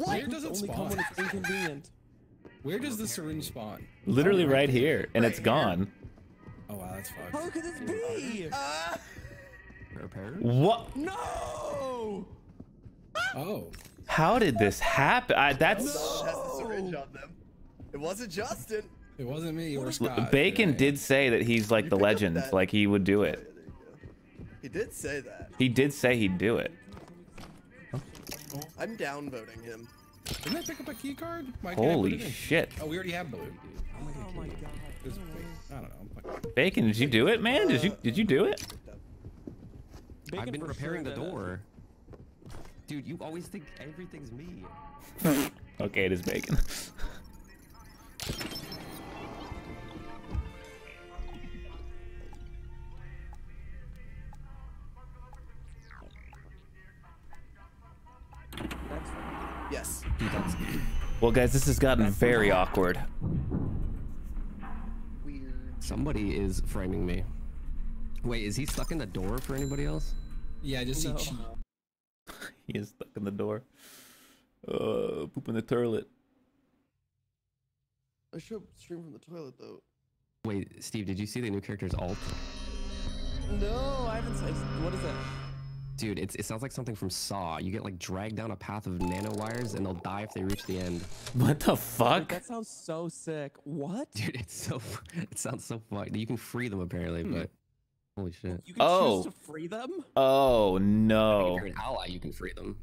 Where does it Only come spawn? when it's inconvenient. Where does the syringe spawn? Literally oh, right here, and it's gone. Oh wow, that's fucked. How could this be? Repair? What? No! Oh, How did this happen? I, that's Has the syringe on them. It wasn't Justin. it wasn't me or Scott. Bacon today. did say that he's like You the legend, like he would do it. there you go. He did say that. He did say he'd do it. I'm downvoting him. Didn't I pick up a key card? Why can't I put Holy shit. Oh, we already have blue. Oh my god. Just wait. I don't know. I'm fucking- Bacon, did you do it, man? Did you did you do it? Bacon I've been repairing sure the door. Dude, you always think everything's me. [LAUGHS] Okay, it is bacon. [LAUGHS] Yes. Well, guys, this has gotten very awkward. Weird. Somebody is framing me. Wait, is he stuck in the door for anybody else? Yeah, I just see. No. cheat. He is stuck in the door. Uh, poop in the toilet. I should stream from the toilet though. Wait, Steve, did you see the new character's alt? No, I haven't. said- What is it? Dude, it's, it sounds like something from Saw. You get like dragged down a path of nanowires and they'll die if they reach the end. What the Dude, fuck? that sounds so sick. What? Dude, it's so it sounds so fun. You can free them apparently, hmm. but holy shit. You can Oh. choose to free them? Oh no. If no. you're an ally, you can free them.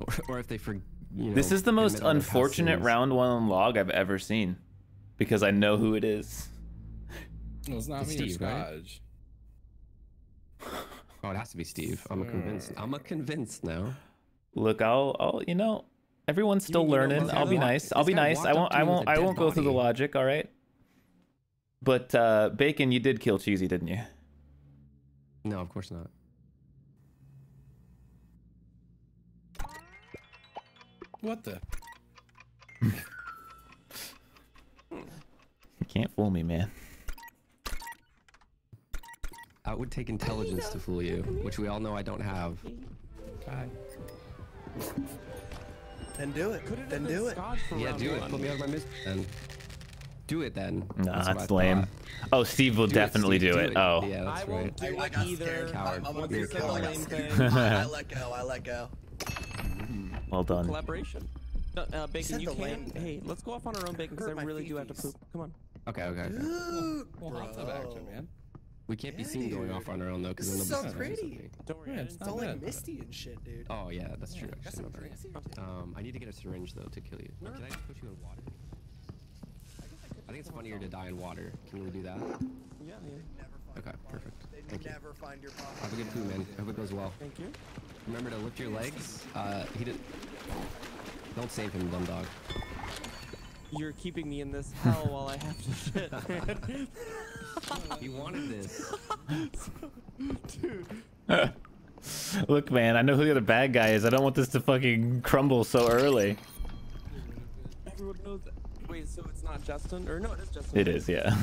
Or, or if they for you know, This is the most commit other past unfortunate round one log I've ever seen. Because I know who it is. No, it's not It's me or Steve, right? Scotch. Oh, it has to be Steve. I'm a convinced. I'm a convinced now. Look, I'll, I'll, you know, everyone's still you know, learning. this I'll be nice. I'll be nice. I won't, I won't, a I dead won't go through the logic. All right. But uh, bacon, you did kill Cheesy, didn't you? No, of course not. What the? [LAUGHS] You can't fool me, man. That would take intelligence to fool you, which we all know I don't have. Hi. Then do it. Could it Then do it. Yeah, do it. Put me out of my misery then. Do it then. Nah, That's that's lame. thought. Oh, Steve will Do it, definitely Steve, do it. Oh. Yeah, I that's won't right. do I, I it either. Coward. I'm, I'm gonna be a killed. I, coward. I, I let go. I let go. Well done. Collaboration. No, uh, Bacon, said you can. Hey, let's go off on our own, Bacon, because I my really do have to poop. Come on. Okay, okay, okay. Dude, Well, hot tub action, bro. man. We can't be Yeah, seen going off on our own though, because This then is nobody so sees pretty. Don't worry. Yeah, it's It's not all like bad. misty and shit, dude. Oh yeah, that's true. Got Actually, some not Um, I need to get a syringe though to kill you. Can I just put you in water? I think it's funnier to die in water. Can we do that? Yeah, man. Never find Okay, perfect. Thank you. never find your body. Have a good poo, man. I hope it goes well. Thank you. Remember to lift your legs. Uh, he did. Don't save him, dumb dog. You're keeping me in this hell while I have to [LAUGHS] shit, man. He wanted this. Dude. [LAUGHS] Look, man, I know who the other bad guy is. I don't want this to fucking crumble so early. Everyone knows that. Wait, so it's not Justin? Or no, it is Justin. It right? is, yeah. Yeah,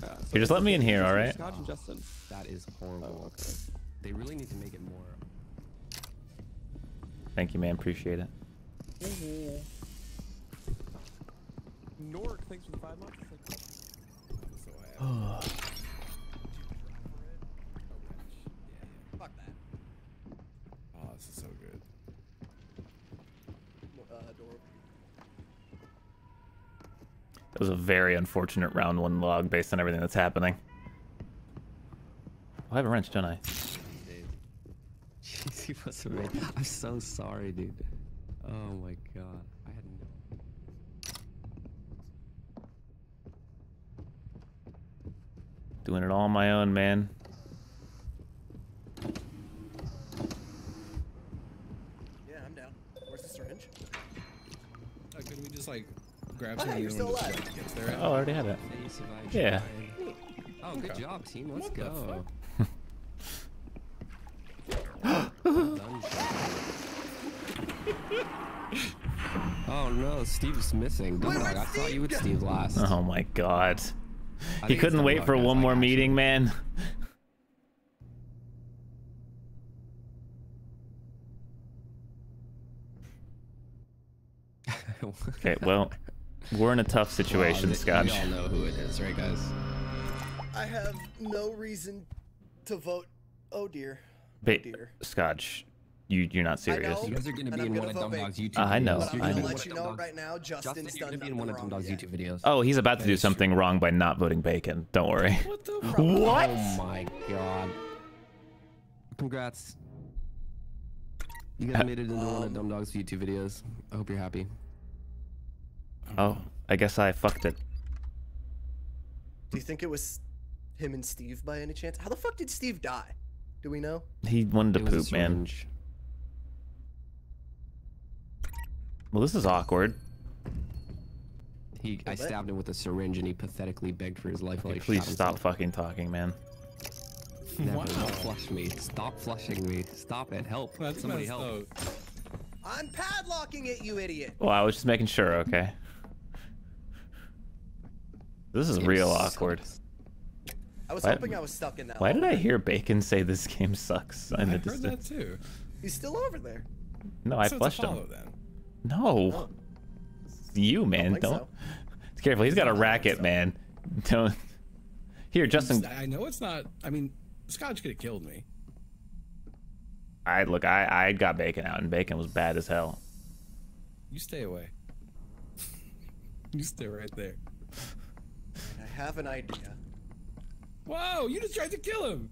[LAUGHS] so Here, just let me in here, alright? Scotch and Justin. That is Oh, horrible. okay. They really need to make it more. Thank you, man. Appreciate it. Nork, thanks for the five months. It's So I [SIGHS] have Fuck that. Oh, this is so good. Uh. That was a very unfortunate round one log based on everything that's happening. Oh, I have a wrench, don't I? [LAUGHS] Jeez, he must have made. I'm so sorry, dude. Oh my god. I had no. Doing it all on my own, man. Yeah, I'm down. Where's the syringe? Uh, could we just like grab Oh, some hey, of you're still one alive. gets there? Oh, I already had it. Hey. Yeah. Oh, good Okay. job, team. Let's What go. fuck? Well [GASPS] done, oh no, Steve's missing. Dumb Wait, I thought you would? Steve last. Oh my god. I He couldn't wait for one more meeting, man. Okay, well, we're in a tough [LAUGHS] situation, Oh, Scotch. We all know who it is, right, guys? I have no reason to vote. Oh dear. Oh, ba- dear. Scotch, you you're not serious. know. You guys are gonna be I'm in one of Dumb. Dog's YouTube Uh, I know. But I'm gonna let you know right now, Justin, Justin's you're gonna be in one of Dumb Dog's YouTube videos. Oh, he's about to do something wrong by not voting bacon. Don't worry. [LAUGHS] What the? What? Oh my god. Congrats. You guys made it into one of Dumb Dog's YouTube videos. I hope you're happy. Oh, I guess I fucked it. Do you think it was him and Steve by any chance? How the fuck did Steve die? Do we know? He wanted to It poop, man. syringe. Well, this is awkward. He, I stabbed him with a syringe and he pathetically begged for his life while Okay, he please shot stop fucking talking, man. Never. Wow. Don't flush me. Stop flushing me. Stop it. Help. That's Somebody help. up. I'm padlocking it, you idiot. Well, I was just making sure, okay? This is This game real sucks. awkward. I was Why- hoping I was stuck in that. Why did. I hear Bacon say this game sucks [LAUGHS] in I the heard that too. He's still over there. No, I So flushed him. Then. No. Oh. You, man. think Don't. so. Careful, he's got a racket, so. man. Don't. Here, Justin. I know it's not. I mean, Scotch could have killed me. I look. I I got Bacon out, and Bacon was bad as hell. You stay away. [LAUGHS] you stay right there. I have an idea. Whoa! You just tried to kill him.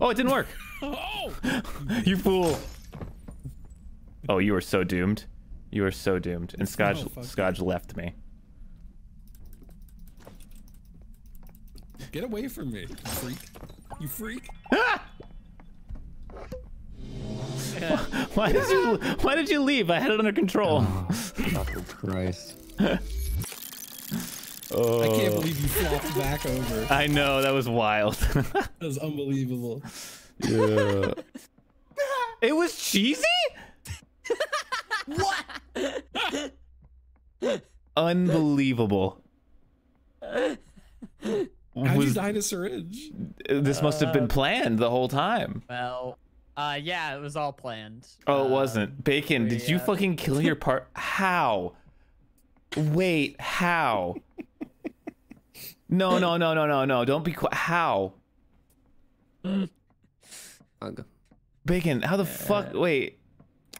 Oh, it didn't work. [LAUGHS] Oh! [LAUGHS] you fool. Oh, you are so doomed. You are so doomed. And Scotch fuck Scotch left me. Get away from me, you freak! You freak! [LAUGHS] Why did you Why did you leave? I had it under control. Oh, Christ. [LAUGHS] Oh, I can't believe you flopped back over. I know that was wild. [LAUGHS] That was unbelievable. yeah. It was cheesy. What? Unbelievable. How'd you Was- die in a syringe? this must have been planned the whole time. Well, Uh, yeah, it was all planned. Oh, it Um, wasn't. Bacon, did you yeah. fucking kill your part? [LAUGHS] How? Wait, how? No, no, no, no, no, no. Don't be quiet. How? [GASPS] Bacon, how the fuck? Wait.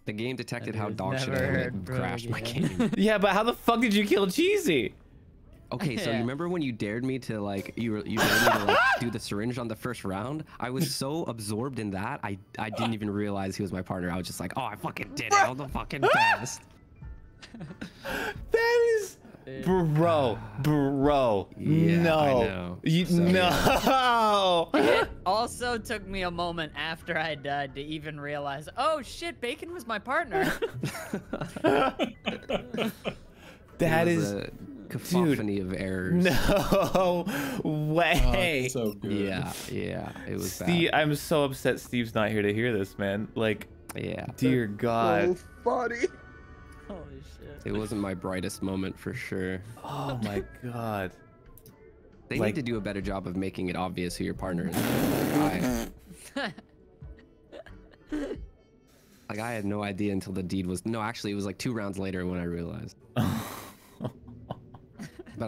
The game detected how was dog shit I am heard and from crashed my again. game. [LAUGHS] Yeah, but how the fuck did you kill Cheesy? Okay, so you remember when you dared me to like you were you dared me to like do the syringe on the first round? I was so absorbed in that I I didn't even realize he was my partner. I was just like, oh, I fucking did it. [LAUGHS] I'm the fucking best. That is. Eh, bro, ah. bro, Yeah, I no, know. You, So, no. It [LAUGHS] also took me a moment after I died to even realize, oh shit, Bacon was my partner. [LAUGHS] [LAUGHS] that is It was is a cacophony of errors. no Oh, way. it's so good. Yeah, yeah, it was Steve, bad. I'm so upset Steve's not here to hear this, man. Like, Yeah, dear God. So funny. Holy shit. it wasn't my brightest moment for sure. Oh my God. They Like- need to do a better job of making it obvious who your partner is. [LAUGHS] Like I had no idea until the deed was no. Actually, it was like two rounds later when I realized. [LAUGHS] but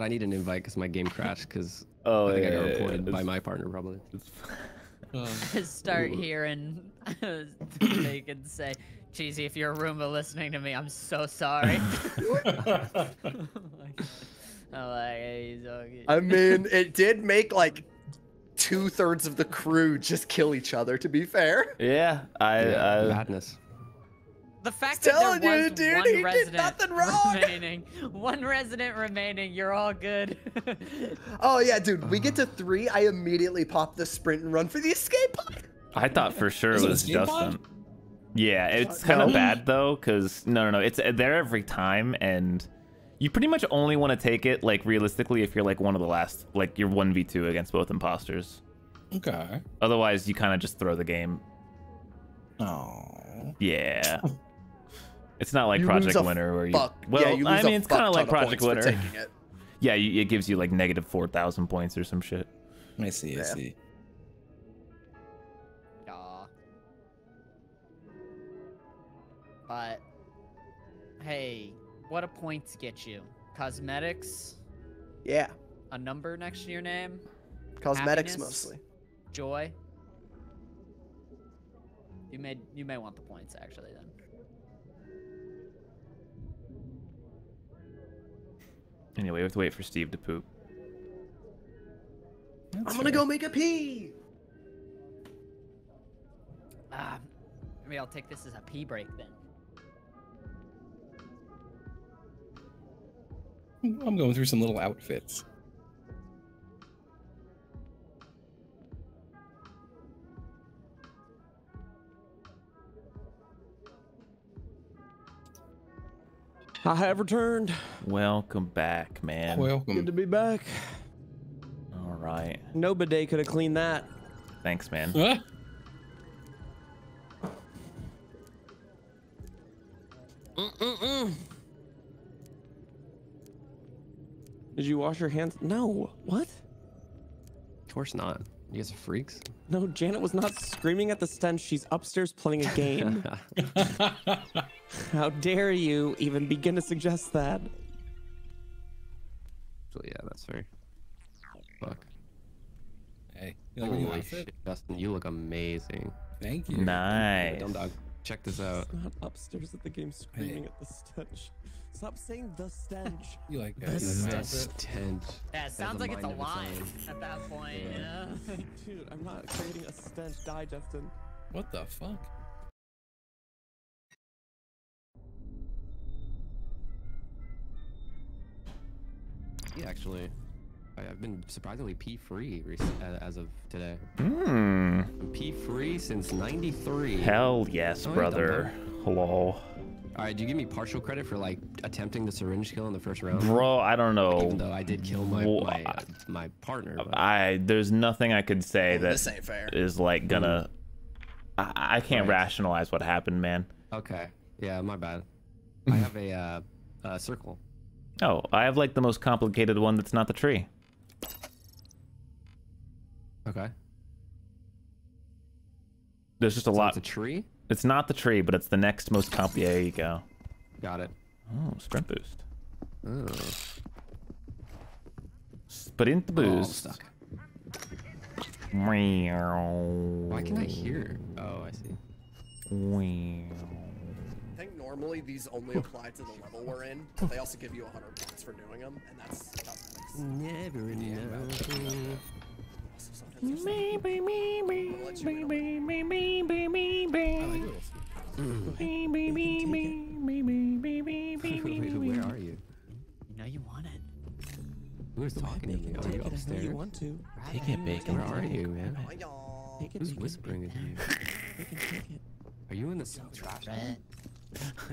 I need an invite because my game crashed because Oh, I think I yeah, got reported yeah, by my partner probably. [LAUGHS] Start hearing they can say, Cheesy, if you're a Roomba listening to me, I'm so sorry. [LAUGHS] [LAUGHS] I'm like, he's okay. I mean, it did make like two thirds of the crew just kill each other. To be fair. Yeah, I, Yeah, I madness. The fact that there you, was dude, one he did resident nothing wrong. remaining, one resident remaining, you're all good. [LAUGHS] Oh yeah, dude. We get to three. I immediately pop the sprint and run for the escape pod. I thought for sure it it was steam pod? Justin. Yeah, it's kind of bad though, cause no, no, no, it's uh, there every time, and you pretty much only want to take it like realistically if you're like one of the last, like you're one v two against both imposters. Okay. Otherwise, you kind of just throw the game. Oh. Yeah. [LAUGHS] It's not like You Project Winter where you. Fuck. Well, yeah, you I mean, it's kind of like Project Winter. [LAUGHS] Yeah, you, it gives you like negative four thousand points or some shit. I see. I Yeah. see. But hey, what do points get you? Cosmetics, Yeah, a number next to your name, cosmetics Happiness? mostly. joy. You may you may want the points actually then. Anyway, we have to wait for Steve to poop. I'm gonna go make a pee. Ah, maybe I'll take this as a pee break then. I'm going through some little outfits. I have returned. Welcome back, man. Welcome. Good to be back. All right. No bidet could have cleaned that. Thanks, man. Ah! Mm-mm-mm. Did you wash your hands? No. What? Of course not. You guys are freaks. No, Janet was not screaming at the stench. She's upstairs playing a game. [LAUGHS] How dare you even begin to suggest that? So yeah, that's fair. Fuck. Hey, you like Holy shit, Justin, you look amazing. Thank you. Nice. Dumb dog. Check this out. Not upstairs at the game screaming at the stench. Stop saying the stench. [LAUGHS] You like that? This you like is that outfit? Stench. Yeah, it sounds like it's a mind its line at that point, you Yeah. know? [LAUGHS] Dude, I'm not creating a stench. Die, Justin. What the fuck? Yeah, actually, I, I've been surprisingly pee free as of today. Hmm. I'm pee free since '93. Hell yes, Oh, brother. Hello. All right, do you give me partial credit for like attempting the syringe kill in the first round? Bro, I don't know. Even know. though I did kill my Wha- my, uh, my partner. but- I there's nothing I could say that this ain't fair. is like gonna. I, I can't Right. rationalize what happened, man. Okay. Yeah, my bad. I have a uh, uh, circle. Oh, I have like the most complicated one that's not the tree. Okay. There's just a So lot. it's a tree. It's not the tree, but it's the next most comp. Yeah, there you go. Got it. Oh, sprint boost. Oh, Sprint oh boost. stuck. Why Why can I hear? Oh, I see. I think normally these only apply to the level we're in, but they also give you 100 points for doing them, and that's cosmetics. Never know. Also, Maybe, maybe, maybe, maybe, maybe, maybe. Maybe, maybe, maybe, maybe, maybe. Where are you? You know you want it. We were talking to you. Are you upstairs? You want to? Take it, Bacon. Where are you, man? Who's whispering at you? Are you in the cell?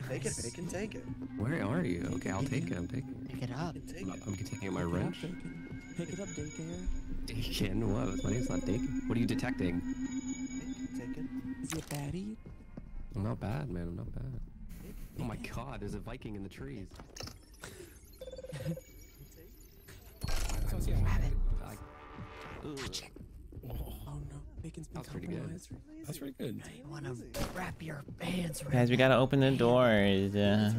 Take it, bacon, take it. Where are you? Okay, I'll take it. I'm taking it. Pick it up. I'm taking my wrench. Pick it up, daycare. Dakin? What? My name's not Dakin. What are you detecting? Take it. Is he a baddie? I'm not bad, man. I'm not bad. Oh my god, there's a Viking in the trees. Sounds like a rabbit. Like, Oh, Oh no, bacon's been That's pretty good. that's pretty good. You want to wrap your hands around Guys, we gotta open the doors. Uh,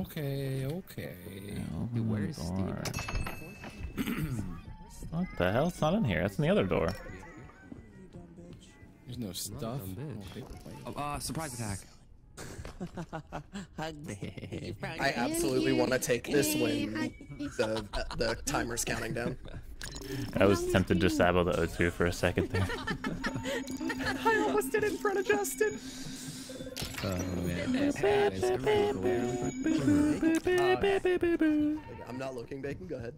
Okay, okay. open Dude, where the is Steve? [CLEARS THROAT] door. What the hell? It's not in here. That's in the other door. You dumb bitch. There's no stuff. Oh, oh, uh, surprise attack. I absolutely want to take this when the the timer's counting down. I was tempted to sabo the O2 for a second there. I almost did it in front of Justin. Oh man. Guys, everyone look away. I'm not looking, bacon. Go ahead.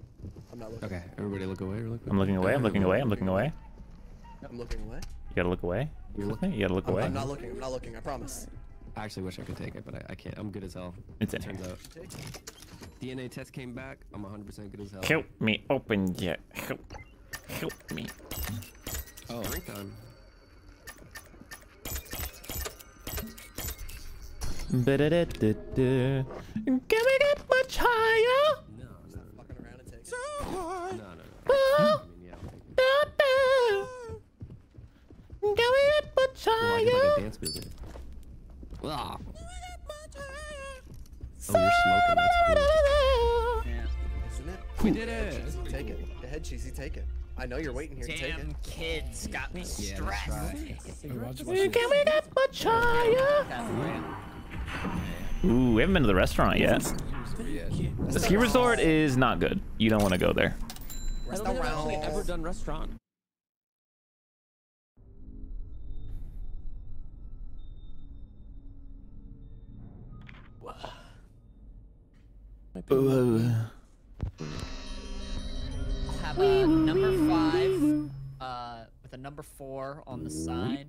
I'm not looking. Okay, everybody look away. Look I'm looking away. I'm looking away. I'm looking away. I'm looking away. You gotta look away. You're With me? You gotta look I'm, away. I'm not looking. I'm not looking. I promise. I actually wish I could take it, but I, I can't. I'm good as hell. It's in here. Turns out. DNA test came back. I'm 100% good as hell. Help me open it. Help. Help me. Oh, Drink time. Ba-da-da-da-da. Can we get much higher? No, no, no. Going up a child. dance music. Oh, you're smoking. That's cool. Isn't it? We did it. Take it. Ahead, Cheesy. Take it. I know you're waiting here Damn to take it. kids got me stressed. Yeah, hey, watch, watch Can we get much higher? That's right. Ooh, we haven't been to the restaurant yet. The ski resort is not good. You don't want to go there. I don't think I've actually ever done restaurant. Might be Have a number five uh, with a number four on the side.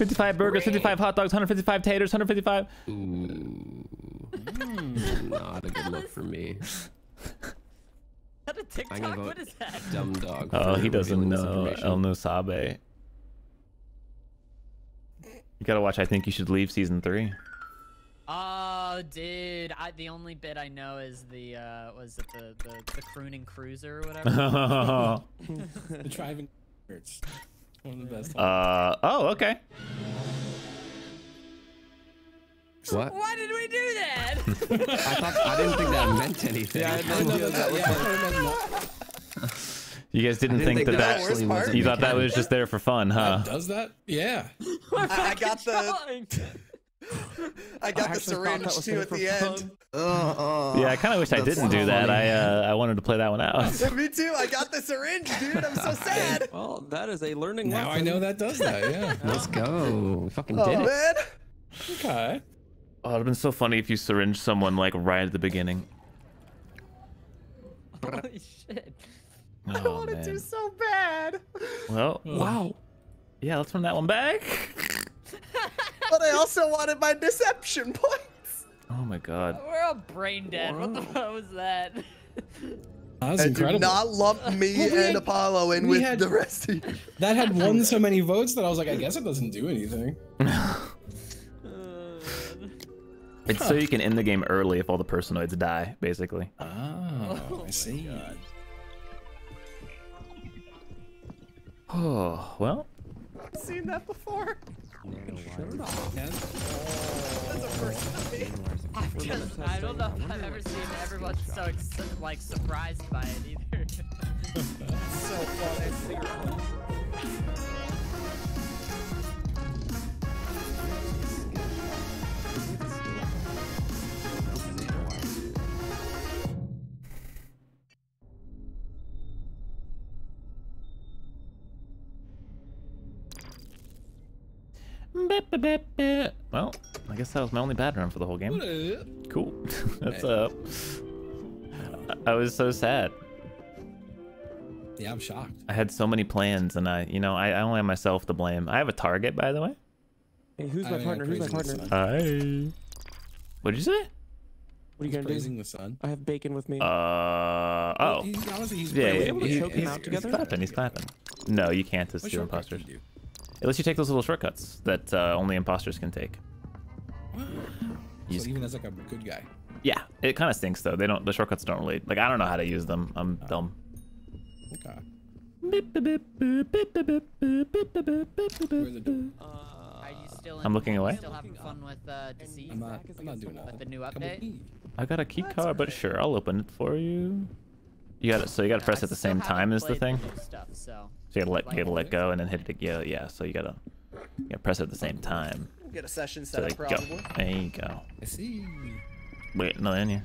Weep. Weep. 55 burgers, 55 hot dogs, 155 taters, 155. Ooh. Not a good look for me. Is that a TikTok? What is that? Dumb dog. Oh, he doesn't know information. El Nusabe. You gotta watch I Think You Should Leave season three. Oh, dude! I, the only bit I know is the uh, was it the, the the crooning cruiser or whatever. [LAUGHS] The driving hurts. One of the best. Uh, oh, okay. What? Why did we do that? [LAUGHS] I thought I didn't think that meant anything. Yeah, I had no idea what that looked like. [LAUGHS] You guys didn't, didn't think, that that that, actually was a you thought that was just there for fun, huh? Does that? Yeah. I, I got the [LAUGHS] Trying. [LAUGHS] I got the syringe too at for the end. fun. [LAUGHS] Yeah, I kind of wish I didn't do so that. funny. I uh, I wanted to play that one out. [LAUGHS] Me too. I got the syringe, dude. I'm so sad. Well, that is a learning Now I know that does that. Yeah. Let's go. We fucking Oh did it. man. Okay. Oh, it'd have been so funny if you syringed someone like right at the beginning. Holy shit! Oh, I want to do so bad. Well, Wow. yeah, let's run that one back. But I also wanted my deception [LAUGHS] points. Oh my god. We're all brain dead. What the fuck was that? That was And do incredible. not lump me Well, we and had- Apollo in we with had- the rest of you. That had [LAUGHS] won so many votes that I was like, I guess it doesn't do anything. [LAUGHS] It's so you can end the game early if all the personoids die, basically. Oh, I oh see. [SIGHS] Oh, well, I've seen that before. Nanowires. Ken? Oh. That's a first for. I've just, I don't know if I've ever seen everyone so ex- like surprised by it either. [LAUGHS] So funny. [LAUGHS] [LAUGHS] Well, I guess that was my only bad run for the whole game. Cool. [LAUGHS] That's Hey. up. I- I was so sad. Yeah, I'm shocked. I had so many plans, and I, you know, I, I only have myself to blame. I have a target, by the way. Hey, who's I my mean, partner? Who's my praising partner? sun. Hi. What'd you say? What are you He's gonna praising do? the sun. I have bacon with me. Uh oh. He, honestly, he's Yeah, praising yeah, able to choke them he's, out he's clapping. He's clapping. No, you can't as What two shortcut can imposters. Unless you take those little shortcuts that uh, only imposters can take. So even as like a good guy. Yeah, it kind of stinks though. They don't. The shortcuts don't really. Like I don't know how to use them. I'm dumb. Okay. I'm looking away. I'm. With the new. I got a key card, great. but sure, I'll open it for you. You got it. So you got to press at the same time as the thing. Stuff, so. So you gotta let you gotta let go and then hit it. Yeah, yeah. So you gotta you gotta press it at the same time. We'll get a session set there up you go. There you go. I see. Wait, no, in here.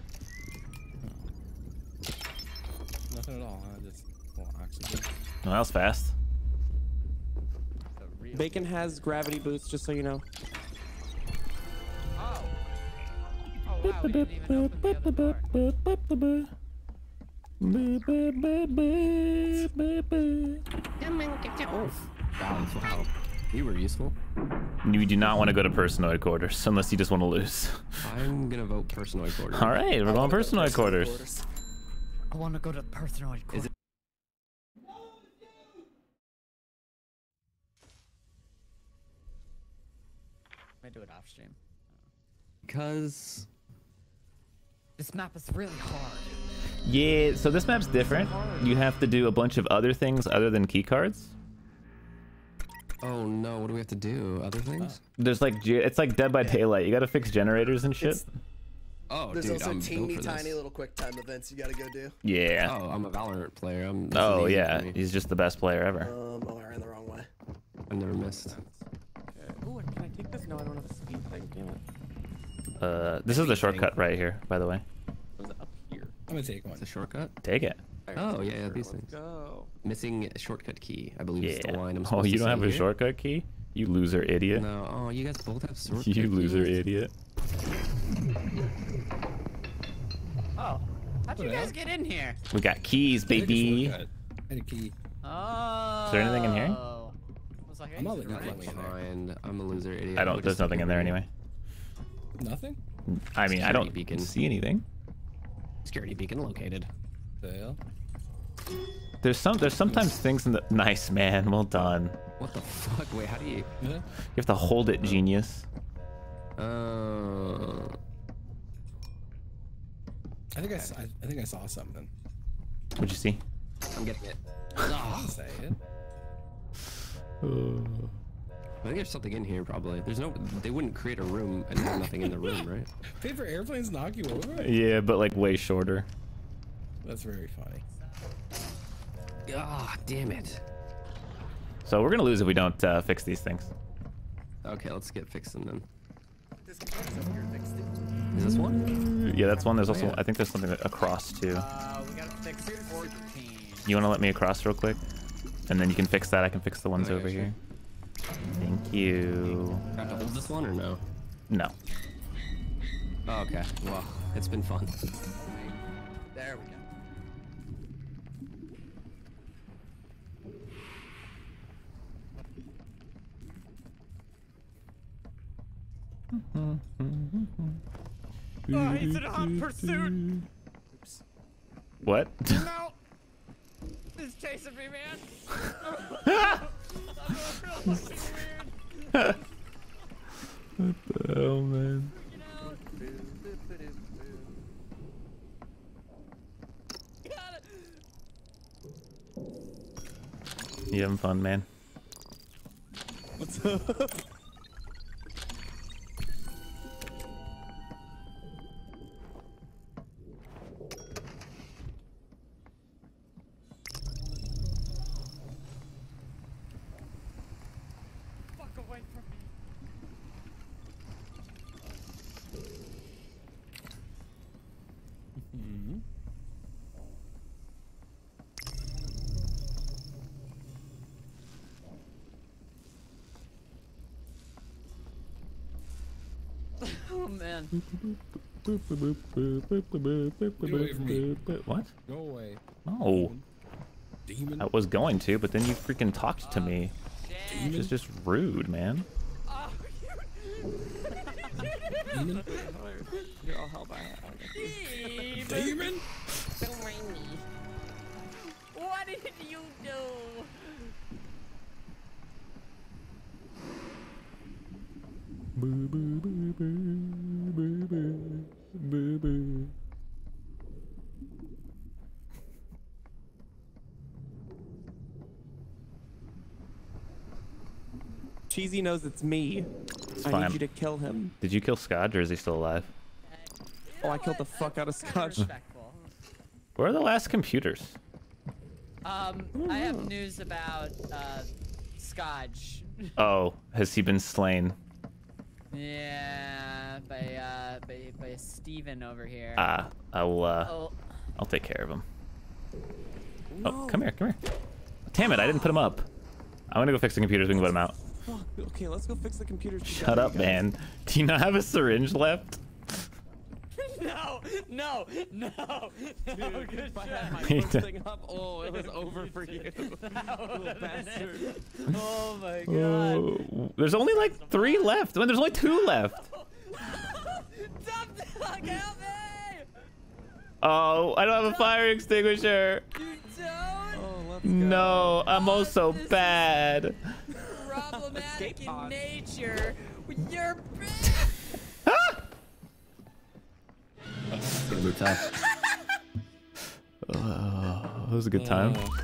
Nothing at all. Huh? Just well, oxygen. No, that was fast. Bacon has gravity boots, just so you know. Oh. Oh wow, we didn't even open the other door. Wow, wow. You were useful. You do not want to go to personoid quarters unless you just want to lose. I'm gonna vote personoid quarter. All right, we're going personoid quarters. I want to go to personal Is it- I do it off stream. Because This map is really hard. Yeah, so this map's different. You have to do a bunch of other things other than key cards. oh no, what do we have to do? Other things? There's like it's like Dead by Daylight. You gotta fix generators and shit. It's- Oh, There's dude, also I'm teeny built for tiny this. little quick time events you gotta go do. Yeah. Oh, I'm a Valorant player. I'm. Oh yeah, he's just the best player ever. Um, oh, I ran the wrong way. I've never missed. Oh, can I take this? No, I don't have a speed thing. Damn it. Uh, this is the shortcut right here, by the way. Was up here? I'm gonna take one. It's a shortcut. Take it. Oh yeah, yeah, these things. go. Missing shortcut key. I believe is Yeah. the line I'm Oh, you to don't have say a shortcut key? You loser idiot. No. Oh, you guys both have [LAUGHS] shortcut You loser keys? idiot. Oh, how'd you guys get in here? We got keys, I think it's baby. shortcut. And a key. Oh. Is there anything in here? Looks like I I'm not used letting the right let me in there. Fine. I'm a loser idiot. I don't. There's nothing in there anyway. Nothing. I mean, I don't beacon. see anything. Security beacon located. The? There's some. There's sometimes things in the. Nice man. Well done. What the fuck? Wait, how do you? Yeah. You have to hold it, genius. Uh. I think I, s- I, I think I saw something. What'd you see? I'm getting it. I'll say it. [SIGHS] I think there's something in here probably. There's no. They wouldn't create a room and have nothing in the room, [LAUGHS] right? Paper airplanes knock you over. Yeah, but like way shorter. That's very funny. Ah, damn it. So we're gonna lose if we don't uh, fix these things. Okay, let's get fixing then. This guy's over here fixed it. Is this one? Yeah, that's one. There's also. yeah. I think there's something across too. Uh, we gotta fix 14. You wanna let me across real quick, and then you can fix that. I can fix the ones Okay, over sure. here. Thank you. Do I have to hold this one or no? No. Oh, okay. Well, it's been fun. There we go. Oh, he's in hot pursuit. Oops. What? No. He's chasing me, man. [LAUGHS] [LAUGHS] what the hell, man? You having fun, man? What's up? Man. away from me. What? Go away. No. Demon. I was going to, but then you freaking talked to me. Shit. It's just rude, man. Oh, Demon. Here, I'll help. I, I, Demon. Don't mind me. What did you do? Cheesy knows it's me. It's I fine. need you to kill him. Did you kill Scotch or is he still alive? Oh, I killed the fuck out of Kinda Scotch. Where are the last computers? Um, I have news about uh, Scotch. Oh, has he been slain? Yeah, by uh, by by Steven over here. Ah, I'll uh, oh, I'll take care of him. No. Oh, come here, come here. Damn it, I didn't put him up. I'm gonna go fix the computers. We can put him out. Fuck. Okay, let's go fix the computers. [LAUGHS] Shut together, up, guys. man. Do you not have a syringe left? no, [LAUGHS] no, no, no, Dude, good if I had my first thing up, oh, it was [LAUGHS] over for you. That Little would've been it. bastard. Oh my oh, god. Oh, there's only like three left. When there's only two left. Dumb dog, help me! Oh, I don't have a fire extinguisher. You don't? Oh, let's go. No, I'm Oh, also is- bad. Problematic in pod. nature. You're It's gonna be tough. [LAUGHS] Oh, it was a good time. Oh.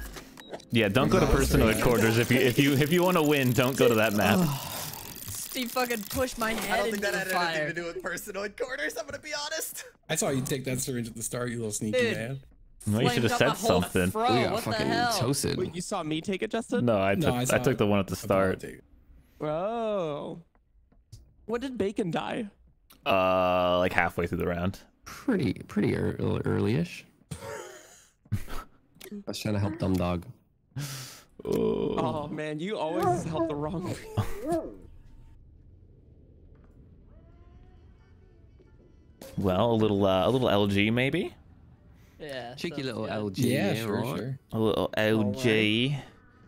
Yeah, don't go to personal quarters if you if you if you want to win. Don't go to that map. [SIGHS] Steve fucking pushed my hand. I don't think that the had anything to do with personal quarters. I'm gonna be honest. I saw you take that syringe at the start, you little sneaky Dude. man. Well, you should have said something. Fro, we got what the fucking hell? toasted. Wait, you saw me take it, Justin? No, I No, took I I, saw took the one at the I thought I'd start. take it. Oh. When did Bacon die? Uh, like halfway through the round. Pretty, pretty ear- early-ish. [LAUGHS] I was trying to help Dumb Dog. Oh. Oh man, you always help the wrong. [LAUGHS] Well, a little uh, a little LG maybe. Yeah. Cheeky little good. LG. Yeah, sure, right? sure. A little LG.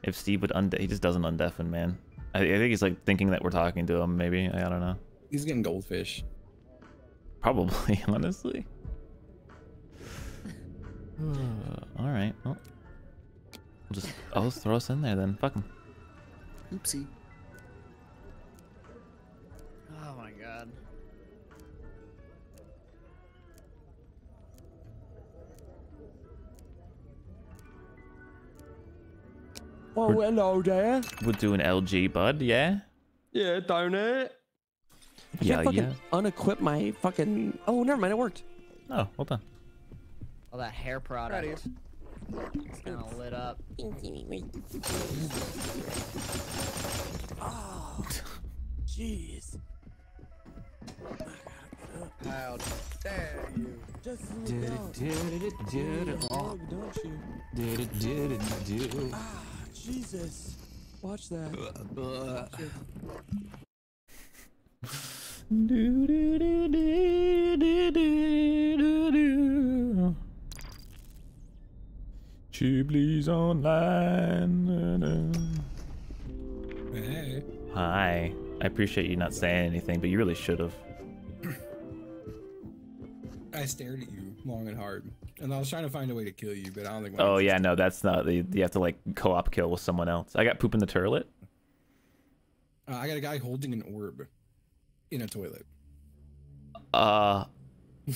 If Steve would unde he just doesn't undeafen, man. I, I think he's like thinking that we're talking to him. Maybe I don't know. He's getting goldfish. Probably, [LAUGHS] honestly. [SIGHS] All right. Well, we'll just I'll just throw us in there then. Fuck him. Oopsie. Oh my god. Oh, hello there. We're doing LG, bud. Yeah. Yeah, darn it. I Yeah, can't fucking yeah. unequip my fucking. Oh, never mind, it worked. Oh, well done. All that hair product. It's kind of lit up. Oh, jeez. How dare you? Just look out. You dog, don't you? Ah, Jesus. Watch that. Do do do do do do do. Chibli's online. Hey. Hi. I appreciate you not saying anything, but you really should have. [CLEARS THROAT] I stared at you long and hard, and I was trying to find a way to kill you, but I don't think. Oh yeah, no, that's not. You you have to like co-op kill with someone else. I got poop in the toilet. Uh, I got a guy holding an orb in a toilet. Uh,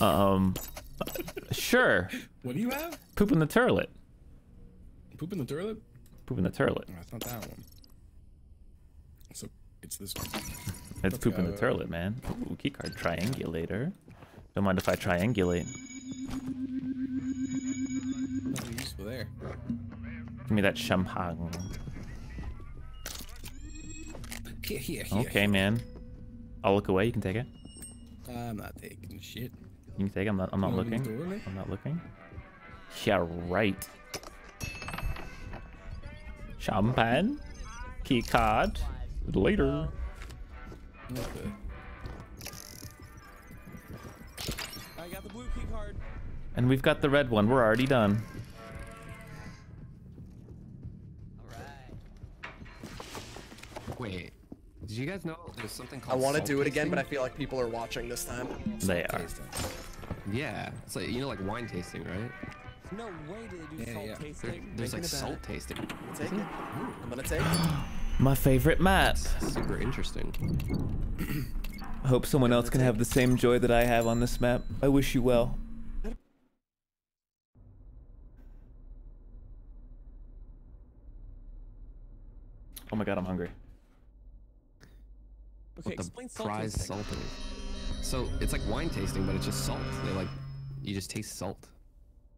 um, [LAUGHS] sure. What do you have? Poop in the toilet. Poop in the toilet? Poop in the toilet. Oh, it's not that one. So It's this one. It's Let's pooping the toilet, man. Ooh, keycard triangulator. Don't mind if I triangulate. Nothing useful there. Give me that champagne. Here, here, here. Okay, man. I'll look away. You can take it. I'm not taking shit. You can take it. I'm not. I'm not You want me to looking. do? I'm not looking. Yeah, right. Champagne. Key card. Later. Okay. I got the blue key card. And we've got the red one. We're already done. Wait, did you guys know there's something called I want to do it again, but I feel like people are watching this time. They are. Tasting. Yeah, it's like you know, like wine tasting, right? No way do they do Yeah, salt yeah. There- tasting. there's like Thinking about salt tasting. Take it. I'm gonna take it. [GASPS] My favorite map. Super interesting. I [CLEARS THROAT] hope someone else can have the same joy that I have on this map. I wish you well. Oh my god, I'm hungry. Okay, What the explain salt prize tasting. salt is. So it's like wine tasting, but it's just salt. They like you just taste salt.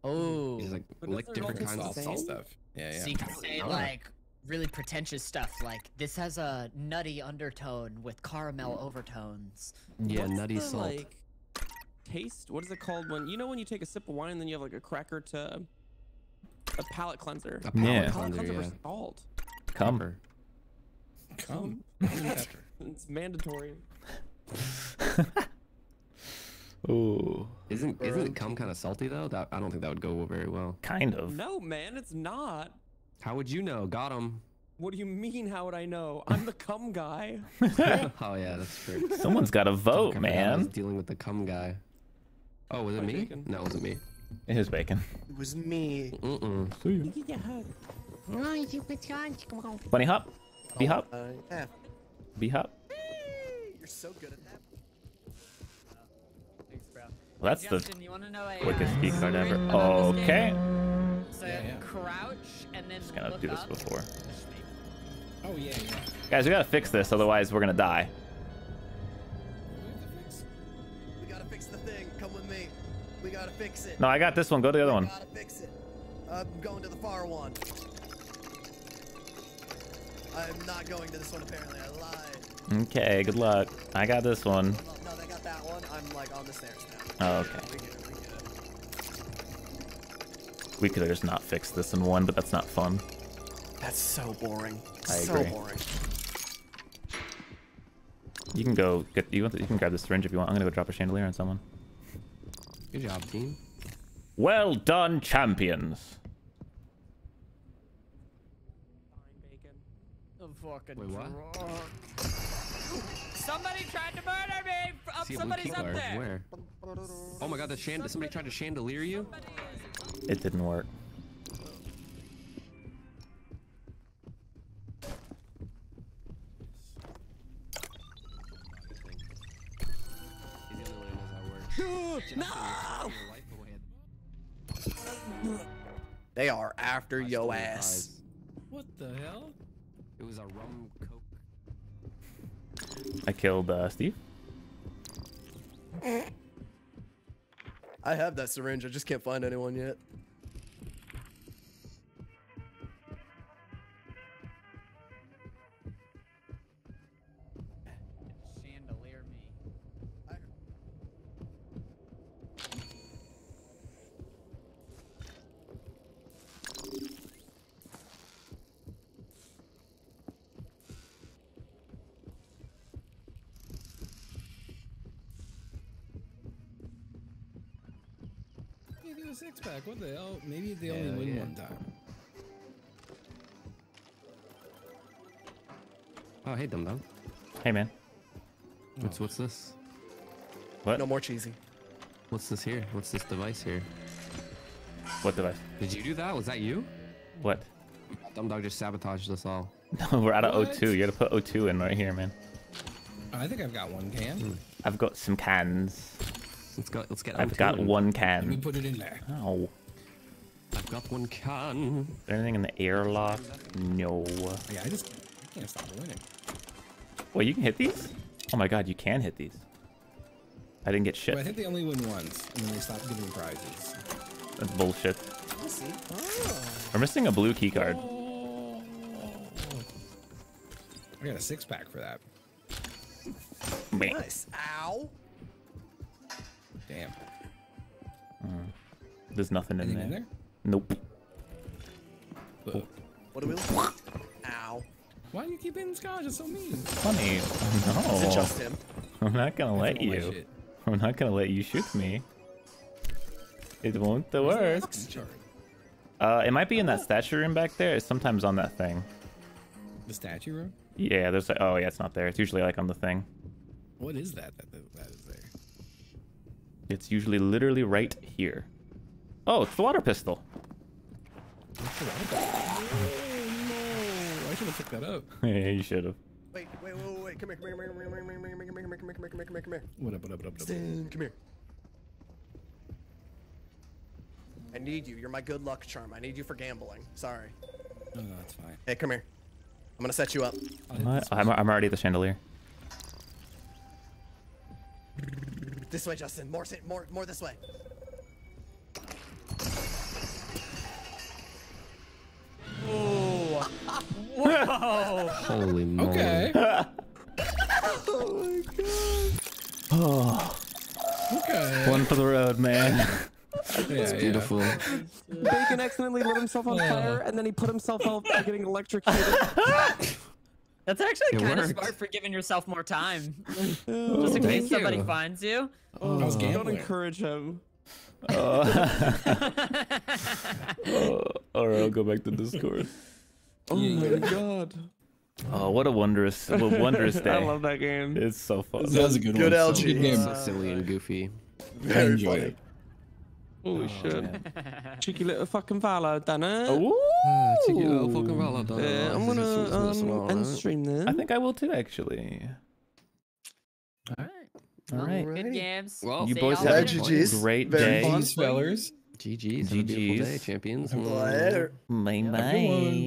Oh. You just like But lick different kinds of the Salt, salt. salt stuff. Yeah, yeah. So you can say Alright. like really pretentious stuff like this has a nutty undertone with caramel overtones. Yeah, What's nutty the, salt. Like, taste. What is it called when you know when you take a sip of wine and then you have like a cracker to a palate cleanser. A palate Yeah. Palate cleanser, cleanser yeah. for salt. Come. Pepper. Come. Pepper. It's mandatory. [LAUGHS] Ooh. Isn't isn't it cum kind of salty though? That I don't think that would go very well. Kind of. No, man, it's not. How would you know? Got him. What do you mean? How would I know? I'm the cum guy. [LAUGHS] [LAUGHS] Oh yeah, that's true. Someone's got to vote, I I was man. dealing with the cum guy. Oh, was it me? bacon. No, it wasn't me. It was bacon. It was me. Mm-mm. Bunny hop. B hop. Uh, yeah. B hop. You're so good at that. Thanks, bro. Well, that's the Justin, you know a quickest uh, card ever. secret of this Okay. So Yeah, yeah. crouch and then Just gonna do this up. before. Oh, yeah, yeah. Guys, we gotta fix this, otherwise we're gonna die. We gotta fix the thing. Come with me. We gotta fix it. No, I got this one. Go to the other we one. gotta fix it. I'm going to the far one. I'm not going to this one apparently. I lied. Okay, good luck. I got this one. No, no, they got that one. I'm like on the stairs now. Oh, okay. We get it, we get it. We could have just not fixed this in one, but that's not fun. That's so boring. I so agree. boring. You can go get you. Want you can grab the syringe if you want. I'm gonna go drop a chandelier on someone. Good job, team. Well done, champions. Fine bacon. I'm fucking Wait, what? drunk. Somebody tried to murder me! Up, See a blue key somebody's up there! Where? Oh my god, the shand somebody tried to chandelier you? It didn't work. He's the only one who knows how it works. No! They are after yo your ass. What the hell? It was a rum coke. I killed uh, Steve. I have that syringe. I just can't find anyone yet. A six pack. What the hell? Maybe they only Hell win yeah. one time. Oh, hey, dum dum. Hey man. What's what's this? What? No more cheesy. What's this here? What's this device here? What device? Did you do that? Was that you? What? Dumb dog just sabotaged us all. [LAUGHS] No, we're out of What? O2. You gotta put O2 in right here, man. I think I've got one can. Hmm. I've got some cans. Let's go. Let's get. I've O2 got in. one Let me can. put it in there. Oh. I've got one can. Is there anything in the airlock? No. Yeah, I just I can't stop winning. Wait, you can hit these? Oh my god, you can hit these. I didn't get shit. But I think they only win once, and then they stop giving prizes. That's bullshit. We'll see. We're missing a blue key card. I got a six pack for that. Nice. Ow. Damn. There's nothing in Anything there. in there? Nope. Uh, What do we look like? Ow. Why do you keep hitting Scotch? It's so mean. Funny. Is it No. just him? I'm not gonna That's let you. I'm not gonna let you shoot me. It won't work. Sorry. Uh, it might be in that statue room back there. It's sometimes on that thing. The statue room? Yeah, there's like, oh yeah, it's not there. It's usually like on the thing. What is that? That, that, that is there. It's usually literally right here. Oh, it's the water pistol. Oh no! I should have picked that up. [LAUGHS] yeah, you should have. Wait, wait, wait, wait, wait. Come here, come here, come here, come here, come here, come here, come here, come here, come here, come here, come here, come here, come here. What up? What up? What up? What up? Stan, come here. I need you. You're my good luck charm. I need you for gambling. Sorry. No, no, it's fine. Hey, come here. I'm gonna set you up. I'll hit What? this I'm, I'm already at the chandelier. This way, Justin. More, si- more, more this way. Whoa! [LAUGHS] Holy moly. Okay. [LAUGHS] Oh, my god. Okay. one for the road, man. yeah, yeah. Beautiful. Bacon accidentally lit himself on fire, and then he put himself out by getting electrocuted. [LAUGHS] That's actually It kind of smart for giving yourself more time. [LAUGHS] Just Oh, in case thank somebody you. finds you. Oh. I was Don't encourage him. Oh. oh, [LAUGHS] [LAUGHS] all right, I'll go back to Discord. Oh my god. Oh, what a wondrous, what a wondrous day. I love that game. It's so fun. That was a good, Good one. LG. Good game. So silly and goofy. I enjoyed it. Holy Oh, shit. [LAUGHS] Cheeky little fucking Valo, done it. Ooh. Ah, cheeky little fucking Valor, done. Uh, I'm gonna um, end stream then. I think I will too, actually. All right. All right. Well. Good games. Well, You See boys have a GGs. great Very day. fun. Peace, fellers. GG's. Have GG's. day, champions. Later. Bye Have a good bye. one.